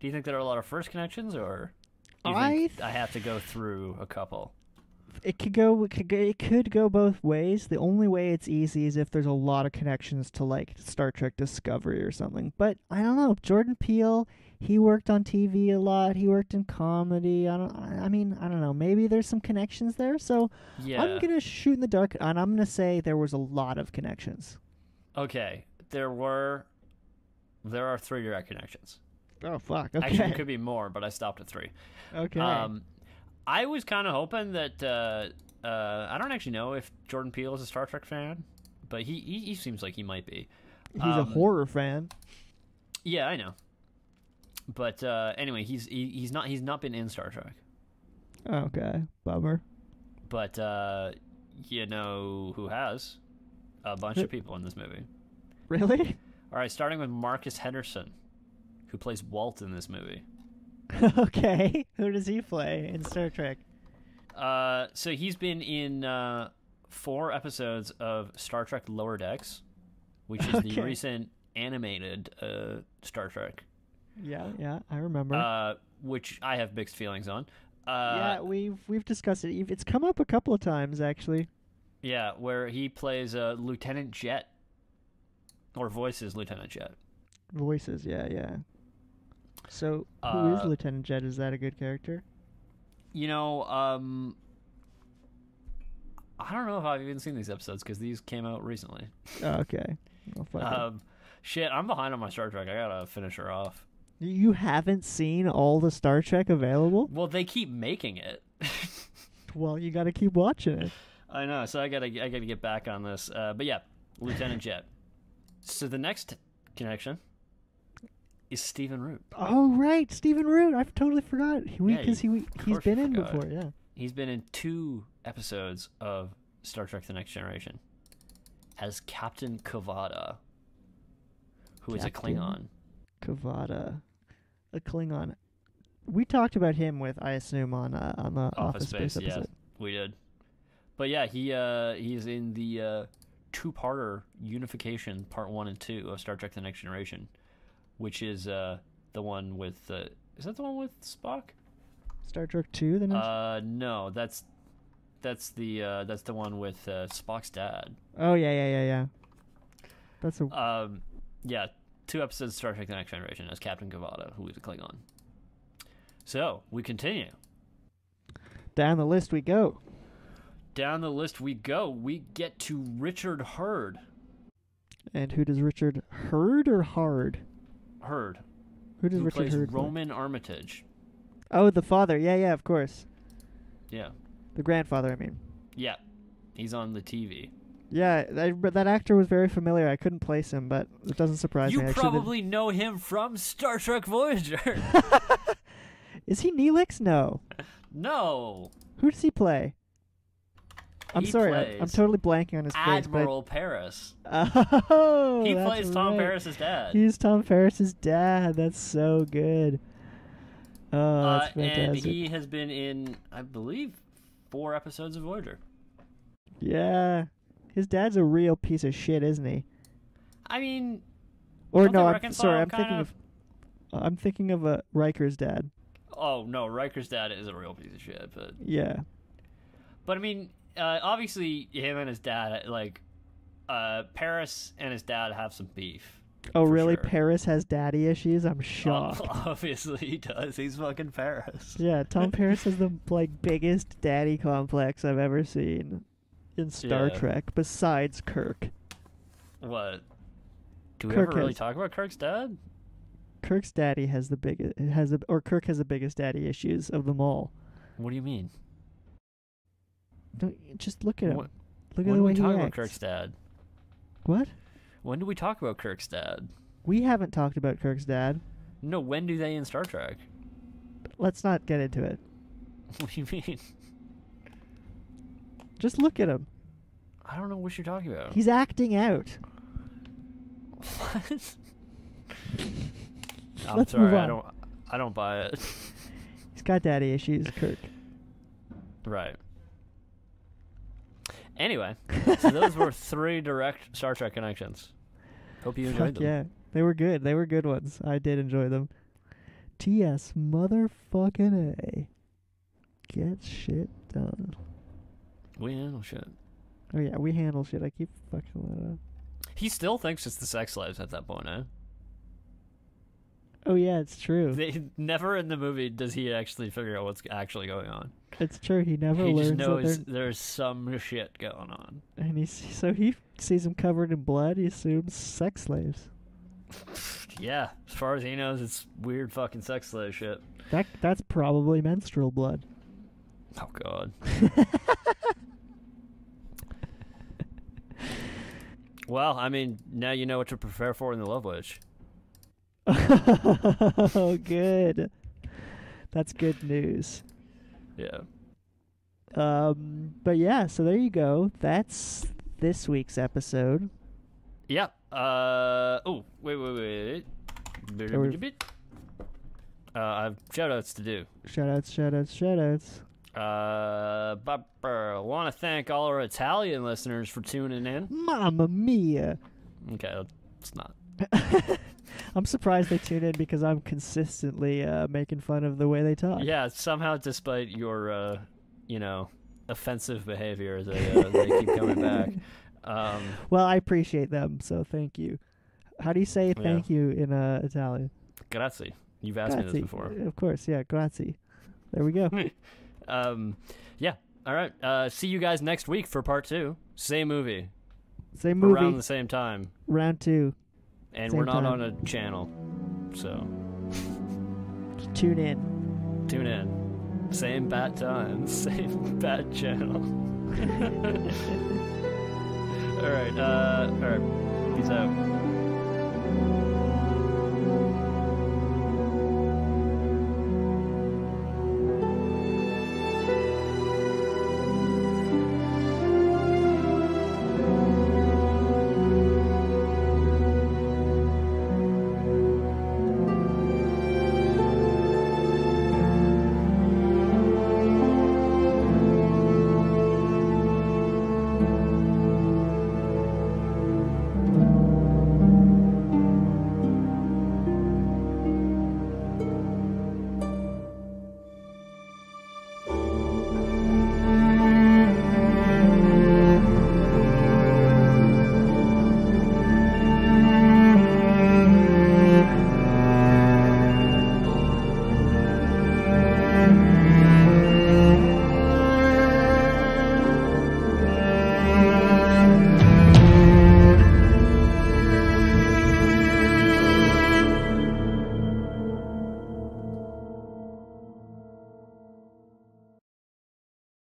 S1: Do you think there are a lot of first connections, or
S2: I
S1: think I have to go through a couple?
S2: It could go. It could go, it could go both ways. The only way it's easy is if there's a lot of connections to like Star Trek Discovery or something. But I don't know. Jordan Peele, he worked on TV a lot. He worked in comedy. I don't. I I mean, I don't know. Maybe there's some connections there. So
S1: Yeah.
S2: I'm gonna shoot in the dark, and I'm gonna say there was a lot of connections.
S1: Okay, there were. There are three direct connections.
S2: Oh fuck. Okay.
S1: Actually, it could be more, but I stopped at three.
S2: okay.
S1: Um, I was kind of hoping that. Uh, uh, I don't actually know if Jordan Peele is a Star Trek fan, but he he, he seems like he might be.
S2: He's a
S1: um,
S2: horror fan.
S1: Yeah, I know. But uh, anyway, he's he, he's not he's not been in Star Trek.
S2: Okay. Bummer.
S1: But uh, you know who has a bunch of people in this movie.
S2: Really?
S1: All right, starting with Marcus Henderson, who plays Walt in this movie.
S2: okay. Who does he play in Star Trek?
S1: Uh, so he's been in uh, four episodes of Star Trek Lower Decks, which is the recent animated uh, Star Trek,
S2: Yeah. Yeah. I remember.
S1: uh, which I have mixed feelings on. Uh,
S2: yeah, we've we've discussed it. It's come up a couple of times actually.
S1: yeah, where he plays uh, Lieutenant Jet, or voices Lieutenant Jet.
S2: Voices, yeah, yeah. So who is
S1: Uh,
S2: Lieutenant Jet? Is that a good character?
S1: You know, um, I don't know if I've even seen these episodes because these came out recently.
S2: Oh, okay. Well.
S1: Um, shit, I'm behind on my Star Trek. I gotta finish her off.
S2: You haven't seen all the Star Trek available?
S1: Well, they keep making it.
S2: Well, you got to keep watching it.
S1: I know, so I gotta I gotta get back on this. Uh, but yeah, Lieutenant Jet. So the next connection is Stephen Root.
S2: Oh right, Stephen Root. I've totally forgot. He
S1: Yeah,
S2: because he
S1: of
S2: he's been in before. Yeah.
S1: He's been in two episodes of Star Trek: The Next Generation as Captain K'Vada, who is
S2: Captain?
S1: a Klingon.
S2: K'Vada, a Klingon. We talked about him with, I assume, on uh, on the Office, Space,
S1: yeah,
S2: episode.
S1: we did. But yeah, he uh he's in the uh two-parter Unification Part One and Two of Star Trek: The Next Generation, which is uh the one with uh, is that the one with Spock?
S2: Star Trek Two. The next.
S1: Uh, no, that's that's the uh that's the one with uh, Spock's dad.
S2: oh yeah, yeah, yeah, yeah. That's a
S1: Um, yeah, two episodes of Star Trek: The Next Generation as Captain K'Vada, who is a Klingon. So we continue.
S2: down the list we go.
S1: Down the list we go. We get to Richard Herd.
S2: And who does Richard Herd or Hard?
S1: Herd,
S2: Who does
S1: who
S2: Richard
S1: plays
S2: Herd? play?
S1: Roman Armitage.
S2: Oh, the father. Yeah, yeah, of course.
S1: Yeah,
S2: The grandfather. I mean.
S1: yeah, he's on the TV.
S2: Yeah, that, but that actor was very familiar. I couldn't place him, but it doesn't surprise
S1: You
S2: me. The-
S1: probably know him from Star Trek Voyager.
S2: Is he Neelix? No.
S1: no,
S2: Who does he play? I'm
S1: He
S2: sorry, I, I'm totally blanking on his face.
S1: Admiral Paris.
S2: I, oh,
S1: He plays Tom
S2: right.
S1: Paris's dad.
S2: He's Tom Paris's dad. That's so good. Oh,
S1: uh,
S2: that's
S1: and he has been in, I believe, four episodes of Voyager.
S2: Yeah, his dad's a real piece of shit, isn't he?
S1: I mean,
S2: Or no, I'm sorry. I'm
S1: kind
S2: thinking
S1: of?
S2: I'm thinking of a Riker's dad.
S1: oh no, Riker's dad is a real piece of shit. But
S2: Yeah.
S1: but I mean, uh, obviously, him and his dad, like, uh, Paris and his dad have some beef.
S2: Oh, really?
S1: sure.
S2: Paris has daddy issues. I'm shocked.
S1: obviously, he does. He's fucking Paris.
S2: Yeah, Tom Paris has the like biggest daddy complex I've ever seen in Star
S1: Yeah.
S2: Trek, besides Kirk.
S1: What? Do we
S2: Kirk
S1: ever really
S2: has-
S1: talk about Kirk's dad?
S2: Kirk's daddy has the biggest has the or Kirk has the biggest daddy issues of them all.
S1: What do you mean?
S2: Don't just look at him.
S1: What-
S2: look at
S1: when
S2: the
S1: do
S2: way
S1: we
S2: he
S1: talk
S2: acts.
S1: about Kirk's dad?
S2: What?
S1: When do we talk about Kirk's dad?
S2: We haven't talked about Kirk's dad.
S1: No, when do they in Star Trek?
S2: Let's not get into it.
S1: What do you mean?
S2: Just look at him.
S1: I don't know what you're talking about.
S2: He's acting out.
S1: what? I'm
S2: Let's
S1: sorry,
S2: move
S1: I don't. I don't buy it.
S2: He's got daddy issues, Kirk.
S1: right. Anyway, so those were three direct Star Trek connections. Hope you enjoyed
S2: Fuck
S1: them.
S2: yeah. They were good. They were good ones. I did enjoy them. T.S. motherfucking A. Get shit done.
S1: We handle shit.
S2: Oh yeah, we handle shit. I keep fucking that up.
S1: He still thinks it's the sex slaves at that point, eh?
S2: Oh yeah, it's true.
S1: They never in the movie does he actually figure out what's actually going on.
S2: It's true. He never
S1: he
S2: learns
S1: just knows
S2: that
S1: there's some shit going on.
S2: and he's so he sees them covered in blood. He assumes sex slaves.
S1: Yeah, as far as he knows, it's weird fucking sex slave shit.
S2: That that's probably menstrual blood.
S1: Oh god. well, I mean, now you know what to prepare for in the Love Witch.
S2: oh, good. That's good news.
S1: Yeah.
S2: Um, but yeah, so there you go. That's this week's episode.
S1: Yeah. Uh. Oh, wait, wait, wait.
S2: We-
S1: Uh, I have shout outs to do.
S2: Shoutouts, shoutouts, shoutouts.
S1: Uh, but I want to thank all our Italian listeners for tuning in.
S2: Mamma mia.
S1: Okay, it's not.
S2: I'm surprised they tune in because I'm consistently uh, making fun of the way they talk.
S1: Yeah, somehow, despite your, uh, you know, offensive behavior, they uh, they keep coming back. Um,
S2: Well, I appreciate them, so thank you. How do you say
S1: Yeah.
S2: thank you in uh, Italian?
S1: grazie. You've asked me
S2: Grazie.
S1: this before.
S2: Of course, yeah, grazie. There we go.
S1: Um, yeah. All right. Uh, see you guys next week for part two. Same movie,
S2: Same movie,
S1: around the same time,
S2: round two.
S1: and
S2: Same
S1: we're not
S2: time.
S1: on a channel, so
S2: Tune in.
S1: tune in. Same bat time, same bat channel. all right. Uh, all right. Peace out.